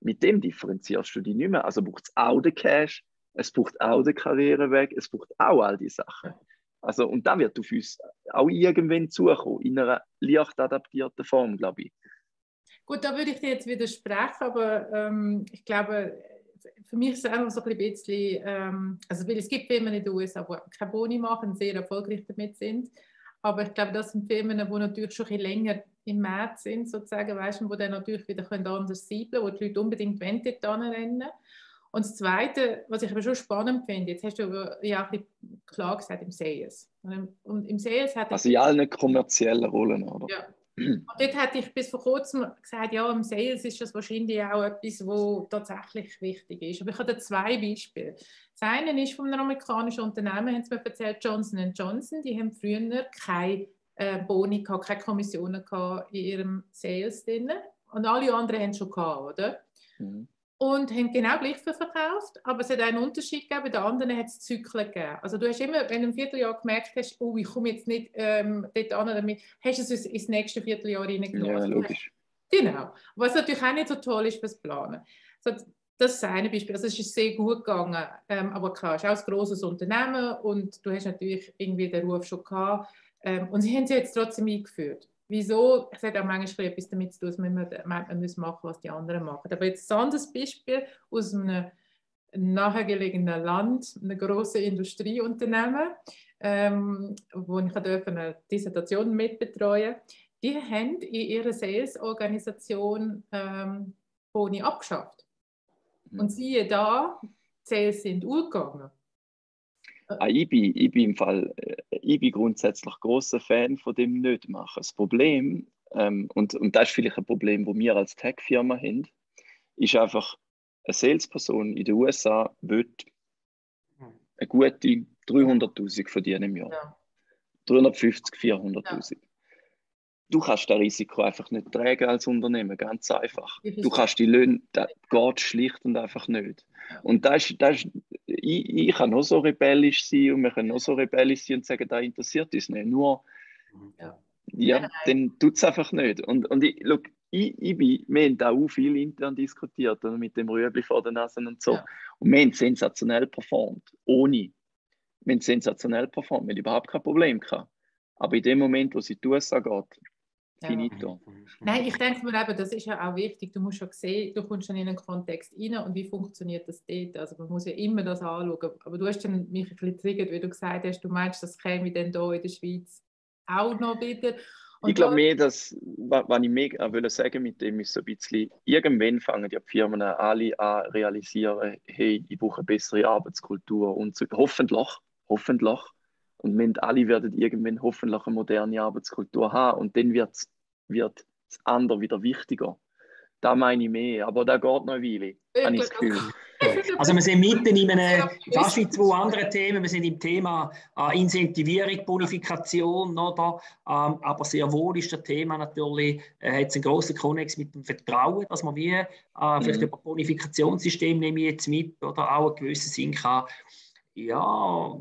Mit dem differenzierst du dich nicht mehr. Also braucht es auch den Cash, es braucht auch den Karriereweg, es braucht auch all die Sachen. Also, und da wird auf uns auch irgendwann zukommen, in einer leicht adaptierten Form, glaube ich. Gut, da würde ich dir jetzt widersprechen, aber ähm, ich glaube, für mich ist es einfach so ein bisschen, ähm, also weil es gibt Firmen in den USA, die keine Boni machen, sehr erfolgreich damit sind, aber ich glaube, das sind Firmen, die natürlich schon ein bisschen länger im März sind, sozusagen, weißt wo dann natürlich wieder anders sein können, wo die Leute unbedingt dort rennen und das Zweite, was ich aber schon spannend finde, jetzt hast du ja auch klar gesagt im Sales. Und im Sales hat also in allen kommerziellen Rollen, oder? Ja. Und dort hätte ich bis vor kurzem gesagt, ja, im Sales ist das wahrscheinlich auch etwas, was tatsächlich wichtig ist. Aber ich habe da zwei Beispiele. Das eine ist von einem amerikanischen Unternehmen, haben sie mir erzählt, Johnson Johnson, die haben früher keine äh, Boni gehabt, keine Kommissionen gehabt in ihrem Sales drin. Und alle anderen haben schon gehabt, oder? Mhm. Und haben genau gleich viel verkauft, aber es hat einen Unterschied gegeben, bei den anderen hat es Zyklen gegeben. Also du hast immer, wenn du im Vierteljahr gemerkt hast, oh, ich komme jetzt nicht ähm, dort an, damit, hast du es ins nächste Vierteljahr reingenommen. Ja, also logisch. Genau. Was natürlich auch nicht so toll ist fürs Planen. So, das ist ein Beispiel. Also es ist sehr gut gegangen, ähm, aber klar, es ist auch ein grosses Unternehmen und du hast natürlich irgendwie den Ruf schon gehabt. Ähm, und sie haben sie jetzt trotzdem eingeführt. Wieso? Es hat auch manchmal etwas damit zu tun, dass man, man muss machen, was die anderen machen. Aber jetzt ein anderes Beispiel aus einem nahegelegenen Land, einem grossen Industrieunternehmen, ähm, wo ich eine Dissertation mitbetreue. Die haben in ihrer Sales-Organisation ähm, Boni abgeschafft. Mhm. Und siehe da, die Sales sind urgegangen. Ah, ich, bin, ich, bin im Fall, äh, ich bin grundsätzlich großer Fan von dem nicht machen. Das Problem, ähm, und, und das ist vielleicht ein Problem, das wir als Tech-Firma haben, ist einfach, eine Salesperson in den USA wird eine gute 300.000 verdienen im Jahr. Ja. 350, 400.000. Ja. Du kannst das Risiko einfach nicht tragen als Unternehmen, ganz einfach. Du kannst die Löhne, das geht schlicht und einfach nicht. Und das ist, das ist, ich, ich kann noch so rebellisch sein und wir können noch so rebellisch sein und sagen, da interessiert uns nicht. Nur, ja, ja dann tut es einfach nicht. Und, und ich, look, ich, ich bin, wir haben da auch viel intern diskutiert mit dem Rüebli vor der Nase und so. Ja. Und wir haben sensationell performt, ohne. Wir haben sensationell performt, wir haben überhaupt kein Problem gehabt. Aber in dem Moment, wo es in die USA geht, Finito. Nein, ich denke mir eben, das ist ja auch wichtig. Du musst ja sehen, du kommst dann in einen Kontext rein und wie funktioniert das dort. Also man muss ja immer das anschauen. Aber du hast dann mich ein bisschen getriggert, wie du gesagt hast, du meinst, das käme dann hier in der Schweiz auch noch wieder. Und ich glaube mehr, dass, was ich mega will sagen mit dem ist so ein bisschen, irgendwann fangen die Firmen alle an realisieren, hey, ich brauche eine bessere Arbeitskultur und so, hoffentlich, hoffentlich. Und wir alle werden irgendwann hoffentlich eine moderne Arbeitskultur haben und dann wird's, wird das andere wieder wichtiger. Da meine ich mehr, aber da geht noch eine Weile, habe ich das Gefühl. Also wir sind mitten in einem, fast wie zwei anderen Themen, wir sind im Thema äh, Incentivierung, Bonifikation, oder? Ähm, aber sehr wohl ist das Thema natürlich, äh, hat es einen grossen Konnex mit dem Vertrauen, dass man wie, äh, vielleicht mhm. über Bonifikationssystem nehme ich jetzt mit, oder auch einen gewissen Sinn kann, ja,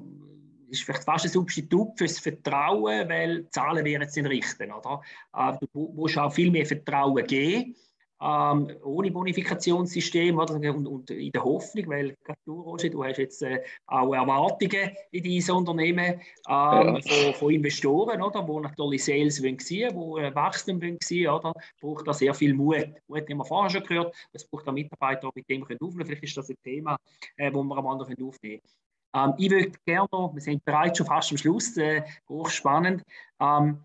ist vielleicht fast ein Substitut fürs Vertrauen, weil Zahlen wären jetzt nicht richten. Oder? Äh, du musst auch viel mehr Vertrauen geben, ähm, ohne Bonifikationssystem oder? Und, und, in der Hoffnung, weil du, Roger, du hast jetzt äh, auch Erwartungen in dieses Unternehmen ähm, ja. von, von, Investoren, oder? wo natürlich Sales wollen sehen, wo äh, Wachstum wollen sehen, oder? braucht da sehr viel Mut. Mut haben wir vorher schon gehört, es braucht auch Mitarbeiter, mit dem wir aufnehmen Vielleicht ist das ein Thema, äh, wo wir am anderen aufnehmen können. Ähm, ich würde gerne noch, wir sind bereits schon fast am Schluss, äh, hochspannend. Ähm,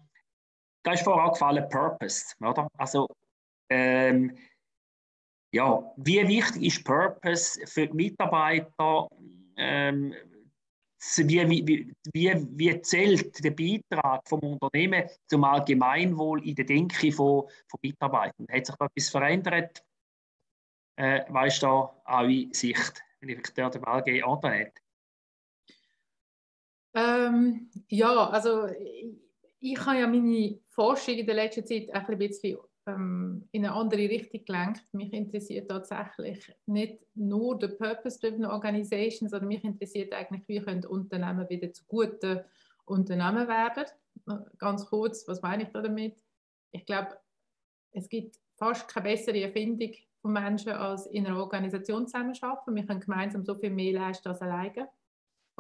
da ist vorher auch gefallen, Purpose. Oder? Also, ähm, ja, wie wichtig ist Purpose für die Mitarbeiter? Ähm, wie, wie, wie, wie zählt der Beitrag vom Unternehmen zum Allgemeinwohl in der Denke von, von Mitarbeitern? Hat sich da etwas verändert? Äh, weißt du da eure Sicht, wenn ich der Ball gehe, Antoinette? Ähm, ja, also ich, ich habe ja meine Forschung in der letzten Zeit ein bisschen ähm, in eine andere Richtung gelenkt. Mich interessiert tatsächlich nicht nur die Purpose-Driven Organization, sondern mich interessiert eigentlich, wie können Unternehmen wieder zu guten Unternehmen werden. Ganz kurz, was meine ich damit? Ich glaube, es gibt fast keine bessere Erfindung von Menschen, als in einer Organisation zusammenzuarbeiten. Wir können gemeinsam so viel mehr leisten als alleine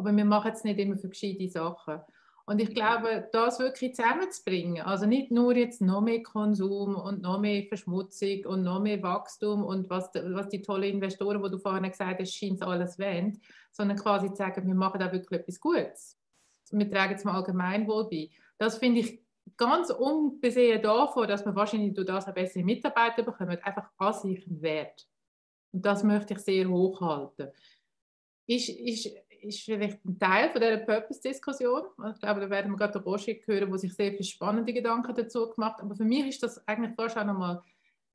aber wir machen es nicht immer für gescheite Sachen. Und ich glaube, das wirklich zusammenzubringen, also nicht nur jetzt noch mehr Konsum und noch mehr Verschmutzung und noch mehr Wachstum und was, was die tollen Investoren, die du vorhin gesagt hast, scheint alles wollen, sondern quasi zu sagen, wir machen da wirklich etwas Gutes. Wir tragen zum Allgemeinwohl bei. Das finde ich ganz unbesehen davon, dass wir wahrscheinlich durch das auch bessere Mitarbeiter bekommen, einfach an sich einen Wert. Und das möchte ich sehr hochhalten. Ist, ist ist vielleicht ein Teil von dieser Purpose-Diskussion. Ich glaube, da werden wir gerade den Roschik hören, der sich sehr viele spannende Gedanken dazu gemacht hat. Aber für mich ist das eigentlich fast auch nochmal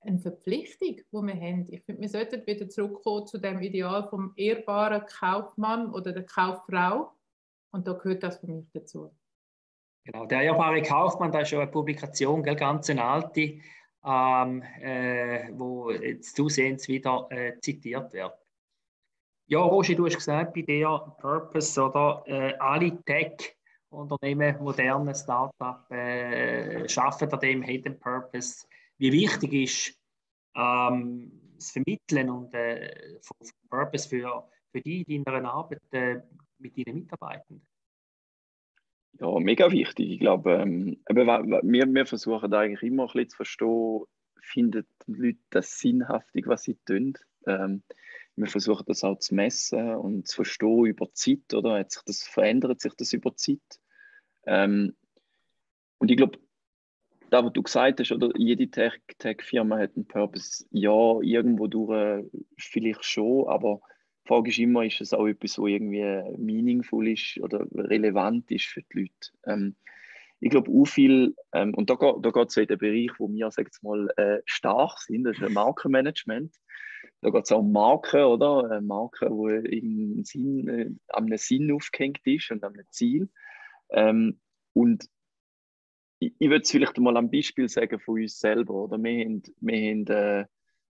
eine Verpflichtung, die wir haben. Ich finde, wir sollten wieder zurückkommen zu dem Ideal vom ehrbaren Kaufmann oder der Kauffrau. Und da gehört das für mich dazu. Genau, der ehrbare Kaufmann, da ist schon eine Publikation, gell, ganz eine alte, ähm, äh, wo jetzt zusehends wieder äh, zitiert wird. Ja, Roger, du hast gesagt, bei dir Purpose oder äh, alle Tech-Unternehmen, moderne Start-up, äh, arbeiten an dem Hidden Purpose. Wie wichtig ist ähm, das Vermitteln und äh, von, von Purpose für, für dich in deiner Arbeit äh, mit deinen Mitarbeitenden? Ja, mega wichtig. Ich glaube, ähm, wir, wir versuchen eigentlich immer ein bisschen zu verstehen, finden die Leute das sinnhaftig, was sie tun. Ähm, wir versuchen das auch zu messen und zu verstehen über Zeit, oder? Hat sich das, verändert sich das über Zeit? Ähm, und ich glaube, da, was du gesagt hast, oder jede Tech-Firma hat einen Purpose. Ja, irgendwo durch vielleicht schon, aber die Frage ist immer, ist es auch etwas, was irgendwie meaningful ist oder relevant ist für die Leute? Ähm, ich glaube, auch viel, ähm, und da, da geht es in den Bereich, wo wir, sag mal, äh, stark sind, das ist Markenmanagement. Da geht es auch um Marken, oder? Eine Marke, wo irgendein Sinn, äh, an einem Sinn aufgehängt ist und an einem Ziel. Ähm, und ich, ich würde es vielleicht mal am Beispiel sagen von uns selber. Oder? Wir haben, wir haben, äh,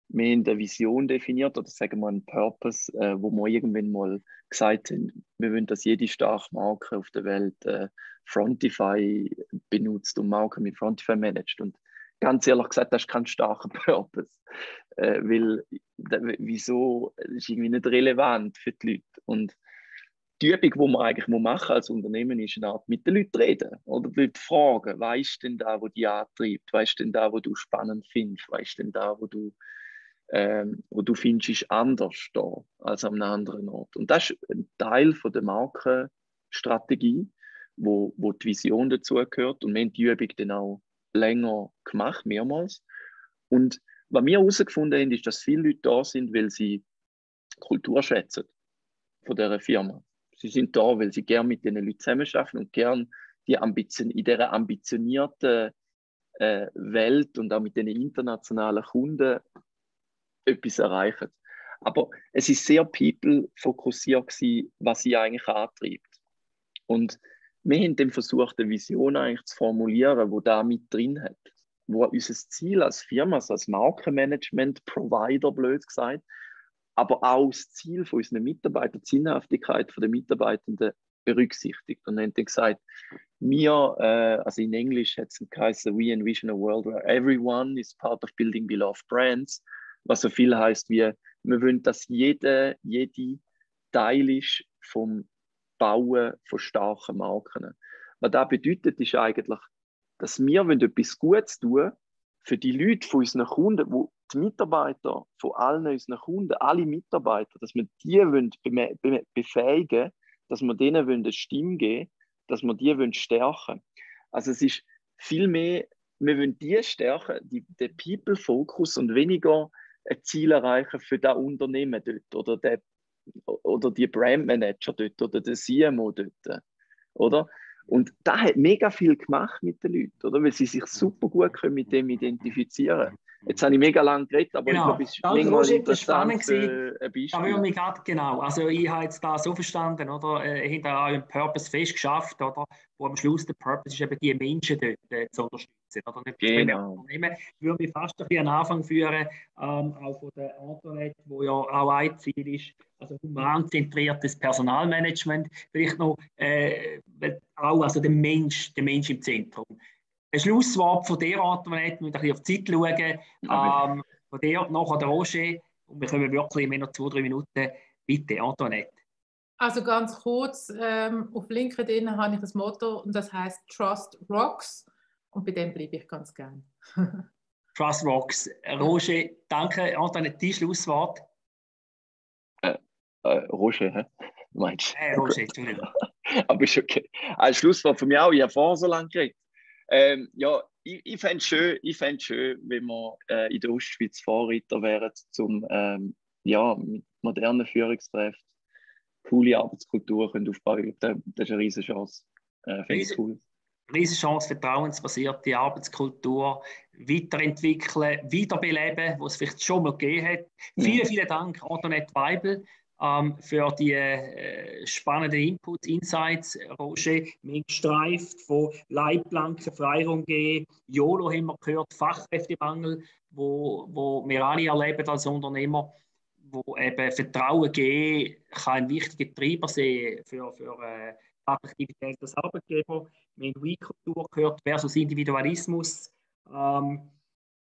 wir haben eine Vision definiert oder sagen wir einen Purpose, äh, wo wir irgendwann mal gesagt haben, wir wollen, dass jede starke Marke auf der Welt äh, Frontify benutzt und Marken mit Frontify managt. Und ganz ehrlich gesagt, das ist kein starker Purpose. Äh, weil, wieso, das ist irgendwie nicht relevant für die Leute. Und die Übung, die man eigentlich machen als Unternehmen, ist eine Art mit den Leuten reden oder die Leute fragen, was ist denn da, wo die antreibt, was ist denn da, wo du spannend findest, was ist denn da, wo du, ähm, wo du findest, ist anders da als am anderen Ort. Und das ist ein Teil von der Markenstrategie, wo, wo die Vision dazugehört und haben die Übung dann auch länger gemacht, mehrmals. Und was wir herausgefunden haben, ist, dass viele Leute da sind, weil sie Kultur schätzen von dieser Firma. Sie sind da, weil sie gerne mit diesen Leuten zusammenarbeiten und gerne die Ambition, in dieser ambitionierten äh, Welt und auch mit den internationalen Kunden etwas erreichen. Aber es ist sehr people-fokussiert, was sie eigentlich antreibt. Und wir haben dann versucht, eine Vision eigentlich zu formulieren, wo da mit drin hat. Wo unser Ziel als Firma, also als Markenmanagement-Provider, blöd gesagt, aber auch das Ziel von unseren Mitarbeitern, die Sinnhaftigkeit der Mitarbeitenden berücksichtigt. Und haben dann gesagt, wir, äh, also in Englisch hat es geheißen, we envision a world where everyone is part of building beloved brands, was so viel heißt wie, wir wollen, dass jeder, jede Teil ist vom Bauen von starken Marken. Was das bedeutet, ist eigentlich, dass wir wenn etwas Gutes tun für die Leute von unseren Kunden, wo die Mitarbeiter von allen unseren Kunden, alle Mitarbeiter, dass wir die wollen befähigen dass wir denen eine Stimme geben dass wir die wollen stärken Also es ist viel mehr, wir wollen die stärken, die, den People-Focus und weniger ein Ziel erreichen für das Unternehmen dort oder der oder die Brandmanager dort oder der CMO dort. Oder? Und da hat mega viel gemacht mit den Leuten, oder? Weil sie sich super gut können mit dem identifizieren Jetzt habe ich mega lange geredet, aber genau. ich glaube, es ist mega interessant äh, ein Beispiel. Da will mich grad, genau, also ich habe jetzt da so verstanden, oder, äh, hinter einem Purpose fest geschafft, oder, wo am Schluss der Purpose ist eben die Menschen dort äh, zu unterstützen, oder nicht genau. Unternehmen. Würde mich fast ein bisschen an Anfang führen, ähm, auch von der Antoinette, wo ja auch ein Ziel ist, also humanzentriertes Personalmanagement, vielleicht noch äh, auch also der Mensch, der Mensch im Zentrum ein Schlusswort von der Art, wir ein bisschen auf die Zeit schauen. Ähm, von der nachher der Roger. Und wir kommen wirklich in noch zwei, drei Minuten. Bitte, Antoinette. Also ganz kurz, ähm, auf LinkedIn habe ich ein Motto und das heißt Trust Rocks. Und bei dem bleibe ich ganz gern. Trust Rocks. Roger, danke. Antoinette, dein Schlusswort. Äh, äh, Roger, hä? Meinst du? Äh, Roger, Entschuldigung. Aber ist okay. Als Schlusswort von mir auch. Ich habe vorher so lange geredet. Ähm, ja, ich, ich fände es schön, schön, wenn wir äh, in der Ostschweiz Vorreiter wären, zum ähm, ja, mit modernen Führungskräften coole Arbeitskultur können aufbauen. Glaube, das ist eine riesige Chance. Äh, Riesen, cool. Chance, vertrauensbasierte Arbeitskultur weiterentwickeln, wiederbeleben, was es vielleicht schon mal gegeben hat. Mhm. Vielen, vielen Dank, Antoinette Weibel. Ähm, für die äh, spannenden Inputs, Insights, Roger. Wir gestreift von Leitplanken, Freiraum geben, YOLO haben wir gehört, Fachkräftemangel, wo, wo wir alle erleben als Unternehmer, wo eben Vertrauen geben kann ein wichtiger Treiber sein für, für äh, Attraktivität des Arbeitgebers. Wir haben We-Kultur gehört versus Individualismus. Ähm,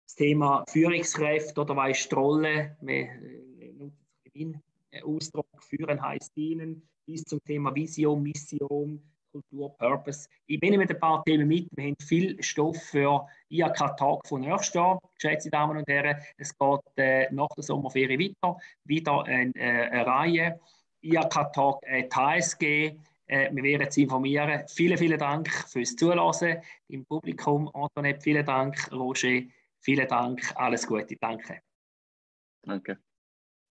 das Thema Führungskräfte oder weißt Rolle, wir äh, nutzen Ausdruck führen heißt dienen, bis zum Thema Vision, Mission, Kultur, Purpose. Ich nehme mit ein paar Themen mit. Wir haben viel Stoff für IAK-Tag von nächstes Jahr, geschätzte Damen und Herren. Es geht äh, nach der Sommerferie weiter. Wieder eine, äh, eine Reihe. IAK-Tag äh, HSG. Äh, wir werden Sie informieren. Vielen, vielen Dank fürs Zuhören im Publikum. Antoinette, vielen Dank. Roger, vielen Dank. Alles Gute. Danke. Danke.